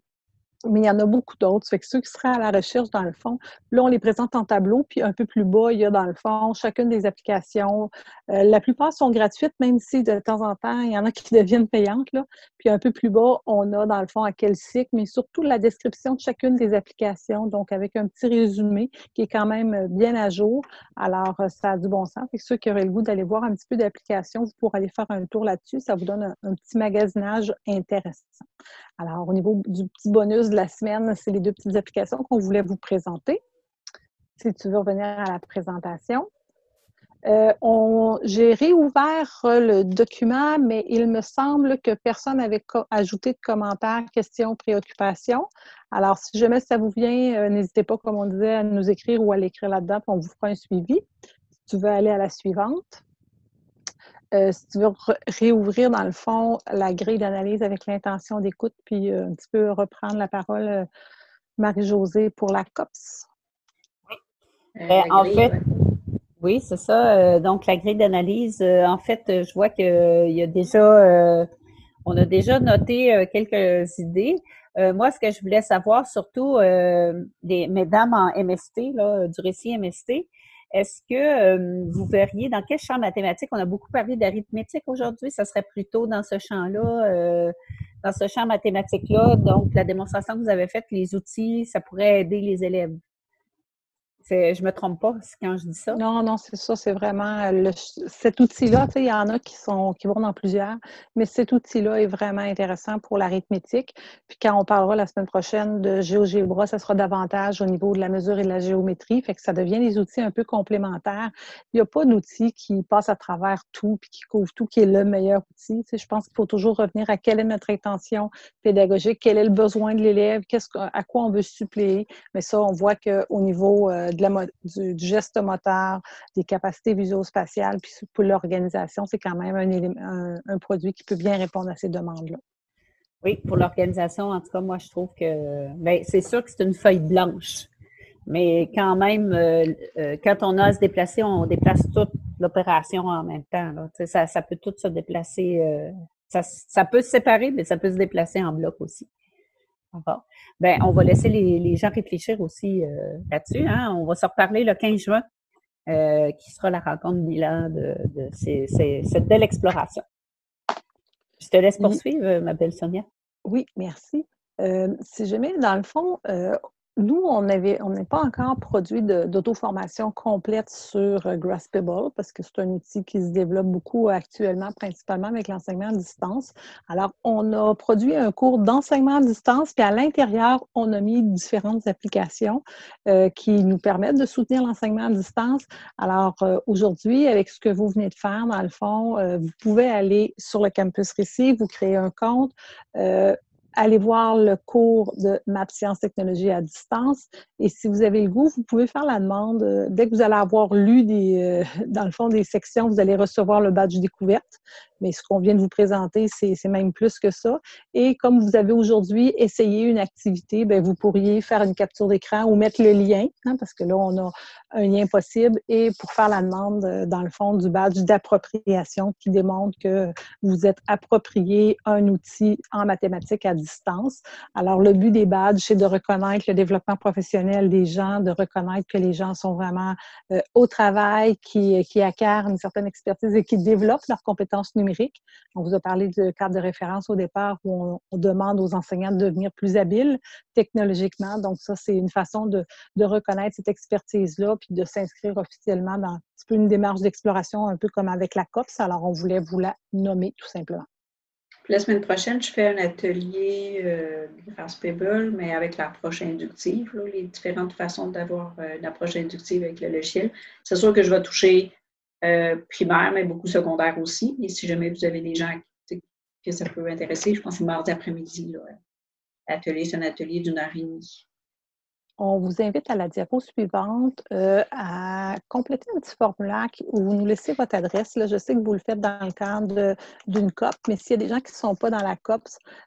mais il y en a beaucoup d'autres. Fait que ceux qui seraient à la recherche, dans le fond, là, on les présente en tableau, puis un peu plus bas, il y a dans le fond chacune des applications. Euh, la plupart sont gratuites, même si de temps en temps, il y en a qui deviennent payantes. Là. Puis un peu plus bas, on a dans le fond à quel cycle, mais surtout la description de chacune des applications, donc avec un petit résumé qui est quand même bien à jour. Alors, euh, ça a du bon sens. Fait que ceux qui auraient le goût d'aller voir un petit peu d'applications, vous pourrez aller faire un tour là-dessus. Ça vous donne un petit magasinage intéressant. Alors, au niveau du petit bonus de la semaine, c'est les deux petites applications qu'on voulait vous présenter. Si tu veux revenir à la présentation. Euh, j'ai réouvert le document, mais il me semble que personne n'avait ajouté de commentaires, questions, préoccupations. Alors, si jamais ça vous vient, euh, n'hésitez pas, comme on disait, à nous écrire ou à l'écrire là-dedans, on vous fera un suivi. Si tu veux aller à la suivante. Euh, si tu veux réouvrir, dans le fond, la grille d'analyse avec l'intention d'écoute, puis euh, un petit peu reprendre la parole, euh, Marie-Josée, pour la COPS. Oui. Ben, en fait, oui, c'est ça. donc, la grille d'analyse, en fait, je vois qu'il y a déjà, on a déjà noté quelques idées. moi, ce que je voulais savoir, surtout, les mesdames en MST, là, du récit MST, est-ce que euh, vous verriez dans quel champ mathématique, on a beaucoup parlé d'arithmétique aujourd'hui, ça serait plutôt dans ce champ-là, euh, dans ce champ mathématique-là, donc la démonstration que vous avez faite, les outils, ça pourrait aider les élèves. Je me trompe pas quand je dis ça? Non, non, c'est ça. C'est vraiment le, cet outil-là. Il y en a qui sont qui vont dans plusieurs, mais cet outil-là est vraiment intéressant pour l'arithmétique. Puis quand on parlera la semaine prochaine de GeoGebra, ça sera davantage au niveau de la mesure et de la géométrie. Fait que ça devient des outils un peu complémentaires. Il n'y a pas d'outil qui passe à travers tout puis qui couvre tout, qui est le meilleur outil. je pense qu'il faut toujours revenir à quelle est notre intention pédagogique, quel est le besoin de l'élève, qu'est-ce à quoi on veut suppléer. Mais ça, on voit qu'au niveau euh, de du, geste moteur, des capacités visuospatiales, puis pour l'organisation, c'est quand même un, un, produit qui peut bien répondre à ces demandes-là. Oui, pour l'organisation, en tout cas, moi, je trouve que ben, c'est sûr que c'est une feuille blanche. Mais quand même, euh, euh, quand on a à se déplacer, on déplace toute l'opération en même temps. Ça, ça, peut tout se déplacer. Euh, ça, ça, peut se séparer, mais ça peut se déplacer en bloc aussi. Ben, on va laisser les, gens réfléchir aussi euh, là-dessus. Hein. On va se reparler le 15 juin, euh, qui sera la rencontre bilan de, de cette belle exploration. Je te laisse poursuivre, ma belle Sonia. Oui, merci. Euh, si jamais, dans le fond, nous, on n'est on pas encore produit d'auto-formation complète sur euh, Graspable parce que c'est un outil qui se développe beaucoup actuellement, principalement avec l'enseignement à distance. Alors, on a produit un cours d'enseignement à distance, puis à l'intérieur, on a mis différentes applications euh, qui nous permettent de soutenir l'enseignement à distance. Alors, euh, aujourd'hui, avec ce que vous venez de faire, dans le fond, vous pouvez aller sur le campus Récit, vous créez un compte allez voir le cours de Maths Sciences Technologies à distance. Et si vous avez le goût, vous pouvez faire la demande. Euh, dès que vous allez avoir lu des, euh, dans le fond des sections, vous allez recevoir le badge découverte. Mais ce qu'on vient de vous présenter, c'est même plus que ça. Et comme vous avez aujourd'hui essayé une activité, bien, vous pourriez faire une capture d'écran ou mettre le lien, hein, parce que là, on a un lien possible, et pour faire la demande, euh, dans le fond, du badge d'appropriation qui démontre que vous êtes approprié un outil en mathématiques à distance. Alors, le but des badges, c'est de reconnaître le développement professionnel des gens, de reconnaître que les gens sont vraiment euh, au travail, qui acquièrent une certaine expertise et qui développent leurs compétences numériques. On vous a parlé de cadre de référence au départ où on, demande aux enseignants de devenir plus habiles technologiquement. Donc, ça, c'est une façon de, de reconnaître cette expertise-là puis de s'inscrire officiellement dans un peu une démarche d'exploration, un peu comme avec la COPS. Alors, on voulait vous la nommer tout simplement. La semaine prochaine, je fais un atelier euh, grâce Pebble, mais avec l'approche inductive, les différentes façons d'avoir euh, une approche inductive avec le logiciel. C'est sûr que je vais toucher euh, primaire, mais beaucoup secondaire aussi. Et si jamais vous avez des gens que ça peut intéresser, je pense que c'est mardi après-midi. L'atelier, c'est un atelier d'une heure et demie. On vous invite à la diapo suivante euh, à compléter un petit formulaire où vous nous laissez votre adresse. Je sais que vous le faites dans le cadre d'une COP, mais s'il y a des gens qui ne sont pas dans la COP,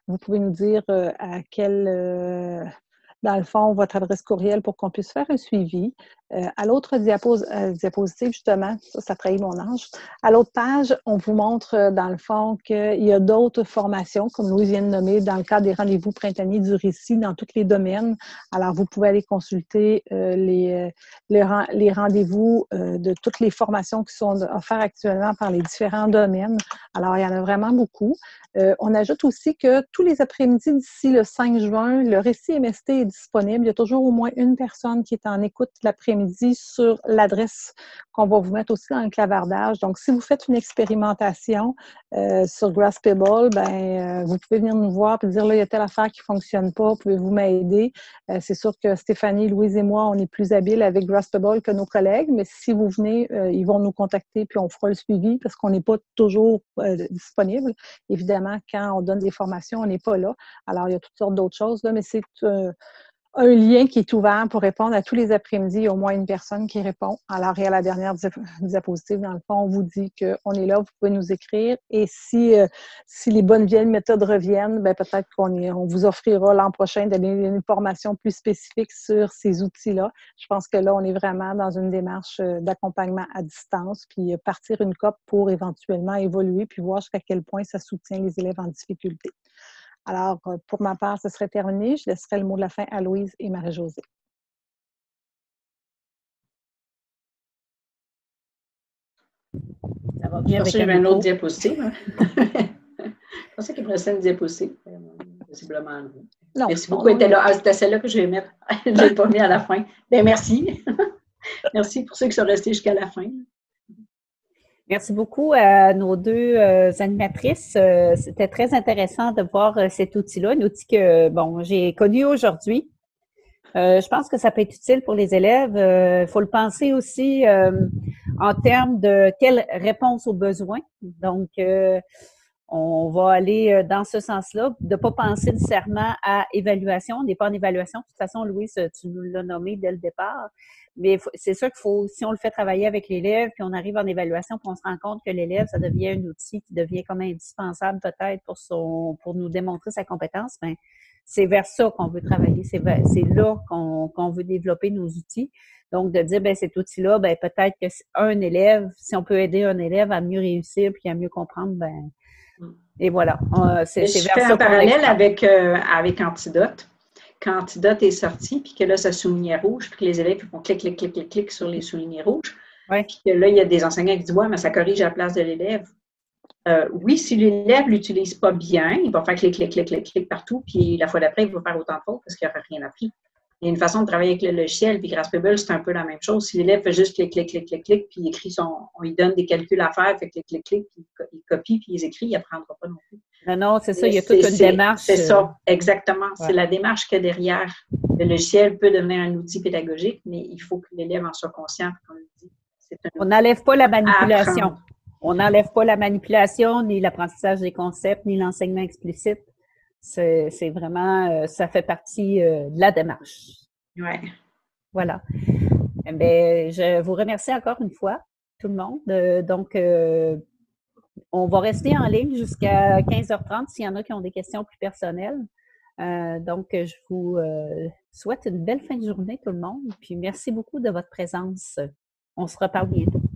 vous pouvez nous dire euh, à quel, euh, dans le fond, votre adresse courriel pour qu'on puisse faire un suivi. Euh, à l'autre euh, diapositive, justement, ça, ça trahit mon âge. À l'autre page, on vous montre, euh, dans le fond, qu'il y a d'autres formations, comme Louise vient de nommer, dans le cadre des rendez-vous printaniers du récit, dans tous les domaines. Alors, vous pouvez aller consulter les, les, rendez-vous de toutes les formations qui sont offertes actuellement par les différents domaines. Alors, il y en a vraiment beaucoup. on ajoute aussi que tous les après-midi d'ici le 5 juin, le récit MST est disponible. Il y a toujours au moins une personne qui est en écoute l'après-midi midi sur l'adresse qu'on va vous mettre aussi dans le clavardage. Donc, si vous faites une expérimentation euh, sur Graspable, ben, euh, vous pouvez venir nous voir et dire là, il y a telle affaire qui ne fonctionne pas, pouvez-vous m'aider? Euh, c'est sûr que Stéphanie, Louise et moi, on est plus habiles avec Graspable que nos collègues, mais si vous venez, ils vont nous contacter puis on fera le suivi parce qu'on n'est pas toujours disponible. Évidemment, quand on donne des formations, on n'est pas là. Alors, il y a toutes sortes d'autres choses, mais c'est un lien qui est ouvert pour répondre à tous les après-midi. Il y a au moins une personne qui répond. Alors, et à la dernière diapositive, dans le fond, on vous dit qu'on est là, vous pouvez nous écrire. Et si, euh, si les bonnes vieilles méthodes reviennent, ben peut-être qu'on on vous offrira l'an prochain une formation plus spécifique sur ces outils-là. Je pense que là, on est vraiment dans une démarche euh, d'accompagnement à distance, puis euh, partir une COP pour éventuellement évoluer, puis voir jusqu'à quel point ça soutient les élèves en difficulté. Alors, euh, pour ma part, ce serait terminé. Je laisserai le mot de la fin à Louise et Marie-Josée. Ça va bien avec une autre diapositive. Hein? je pensais qu'il me restait une diapositive. Possiblement. Non, merci beaucoup. Ah, c'était celle-là que je vais mettre. je ne l'ai pas mis à la fin. Bien, merci. merci pour ceux qui sont restés jusqu'à la fin. Merci beaucoup à nos deux euh, animatrices. Euh, c'était très intéressant de voir euh, cet outil-là, un outil que bon j'ai connu aujourd'hui. je pense que ça peut être utile pour les élèves. Il faut le penser aussi en termes de quelle réponse aux besoins. Donc, on va aller dans ce sens-là, de ne pas penser nécessairement à évaluation. On n'est pas en évaluation. De toute façon, Louise, tu nous l'as nommé dès le départ. Mais c'est sûr qu'il faut, si on le fait travailler avec l'élève, puis on arrive en évaluation, puis on se rend compte que l'élève, ça devient un outil qui devient comme indispensable peut-être pour son, pour nous démontrer sa compétence, ben, c'est vers ça qu'on veut travailler. C'est là qu'on veut développer nos outils. Donc, de dire, ben, cet outil-là, ben, peut-être que un élève, si on peut aider un élève à mieux réussir puis à mieux comprendre, ben, mm. et voilà. C'est vers ça. un parallèle avec, euh, avec Antidote quand Antidote est sorti, puis que là, ça soulignait rouge, puis que les élèves font clic, clic, clic, clic, clic sur les soulignés rouges. Puis que là, il y a des enseignants qui disent Ouais, mais ça corrige à la place de l'élève. Euh, oui, si l'élève ne l'utilise pas bien, il va faire clic, clic, clic, clic, clic partout, puis la fois d'après, il va faire autant de fautes parce qu'il n'aura rien appris. Il y a une façon de travailler avec le logiciel, puis Graspable, c'est un peu la même chose. Si l'élève fait juste clic, clic, clic, clic, clic, puis il écrit son. On lui donne des calculs à faire, fait clic, clic, clic, puis il copie, puis il écrit, il n'apprendra pas non plus. Non, non, c'est ça, il y a toute une démarche. C'est ça, euh, exactement. C'est la démarche que derrière le logiciel peut devenir un outil pédagogique, mais il faut que l'élève en soit conscient. on n'enlève pas la manipulation. On n'enlève pas la manipulation, ni l'apprentissage des concepts, ni l'enseignement explicite. C'est vraiment, euh, ça fait partie euh, de la démarche. Oui. Voilà. Eh je vous remercie encore une fois, tout le monde. donc, euh, on va rester en ligne jusqu'à 15h30 s'il y en a qui ont des questions plus personnelles. donc, je vous souhaite une belle fin de journée, tout le monde. Puis, merci beaucoup de votre présence. On se reparle bientôt.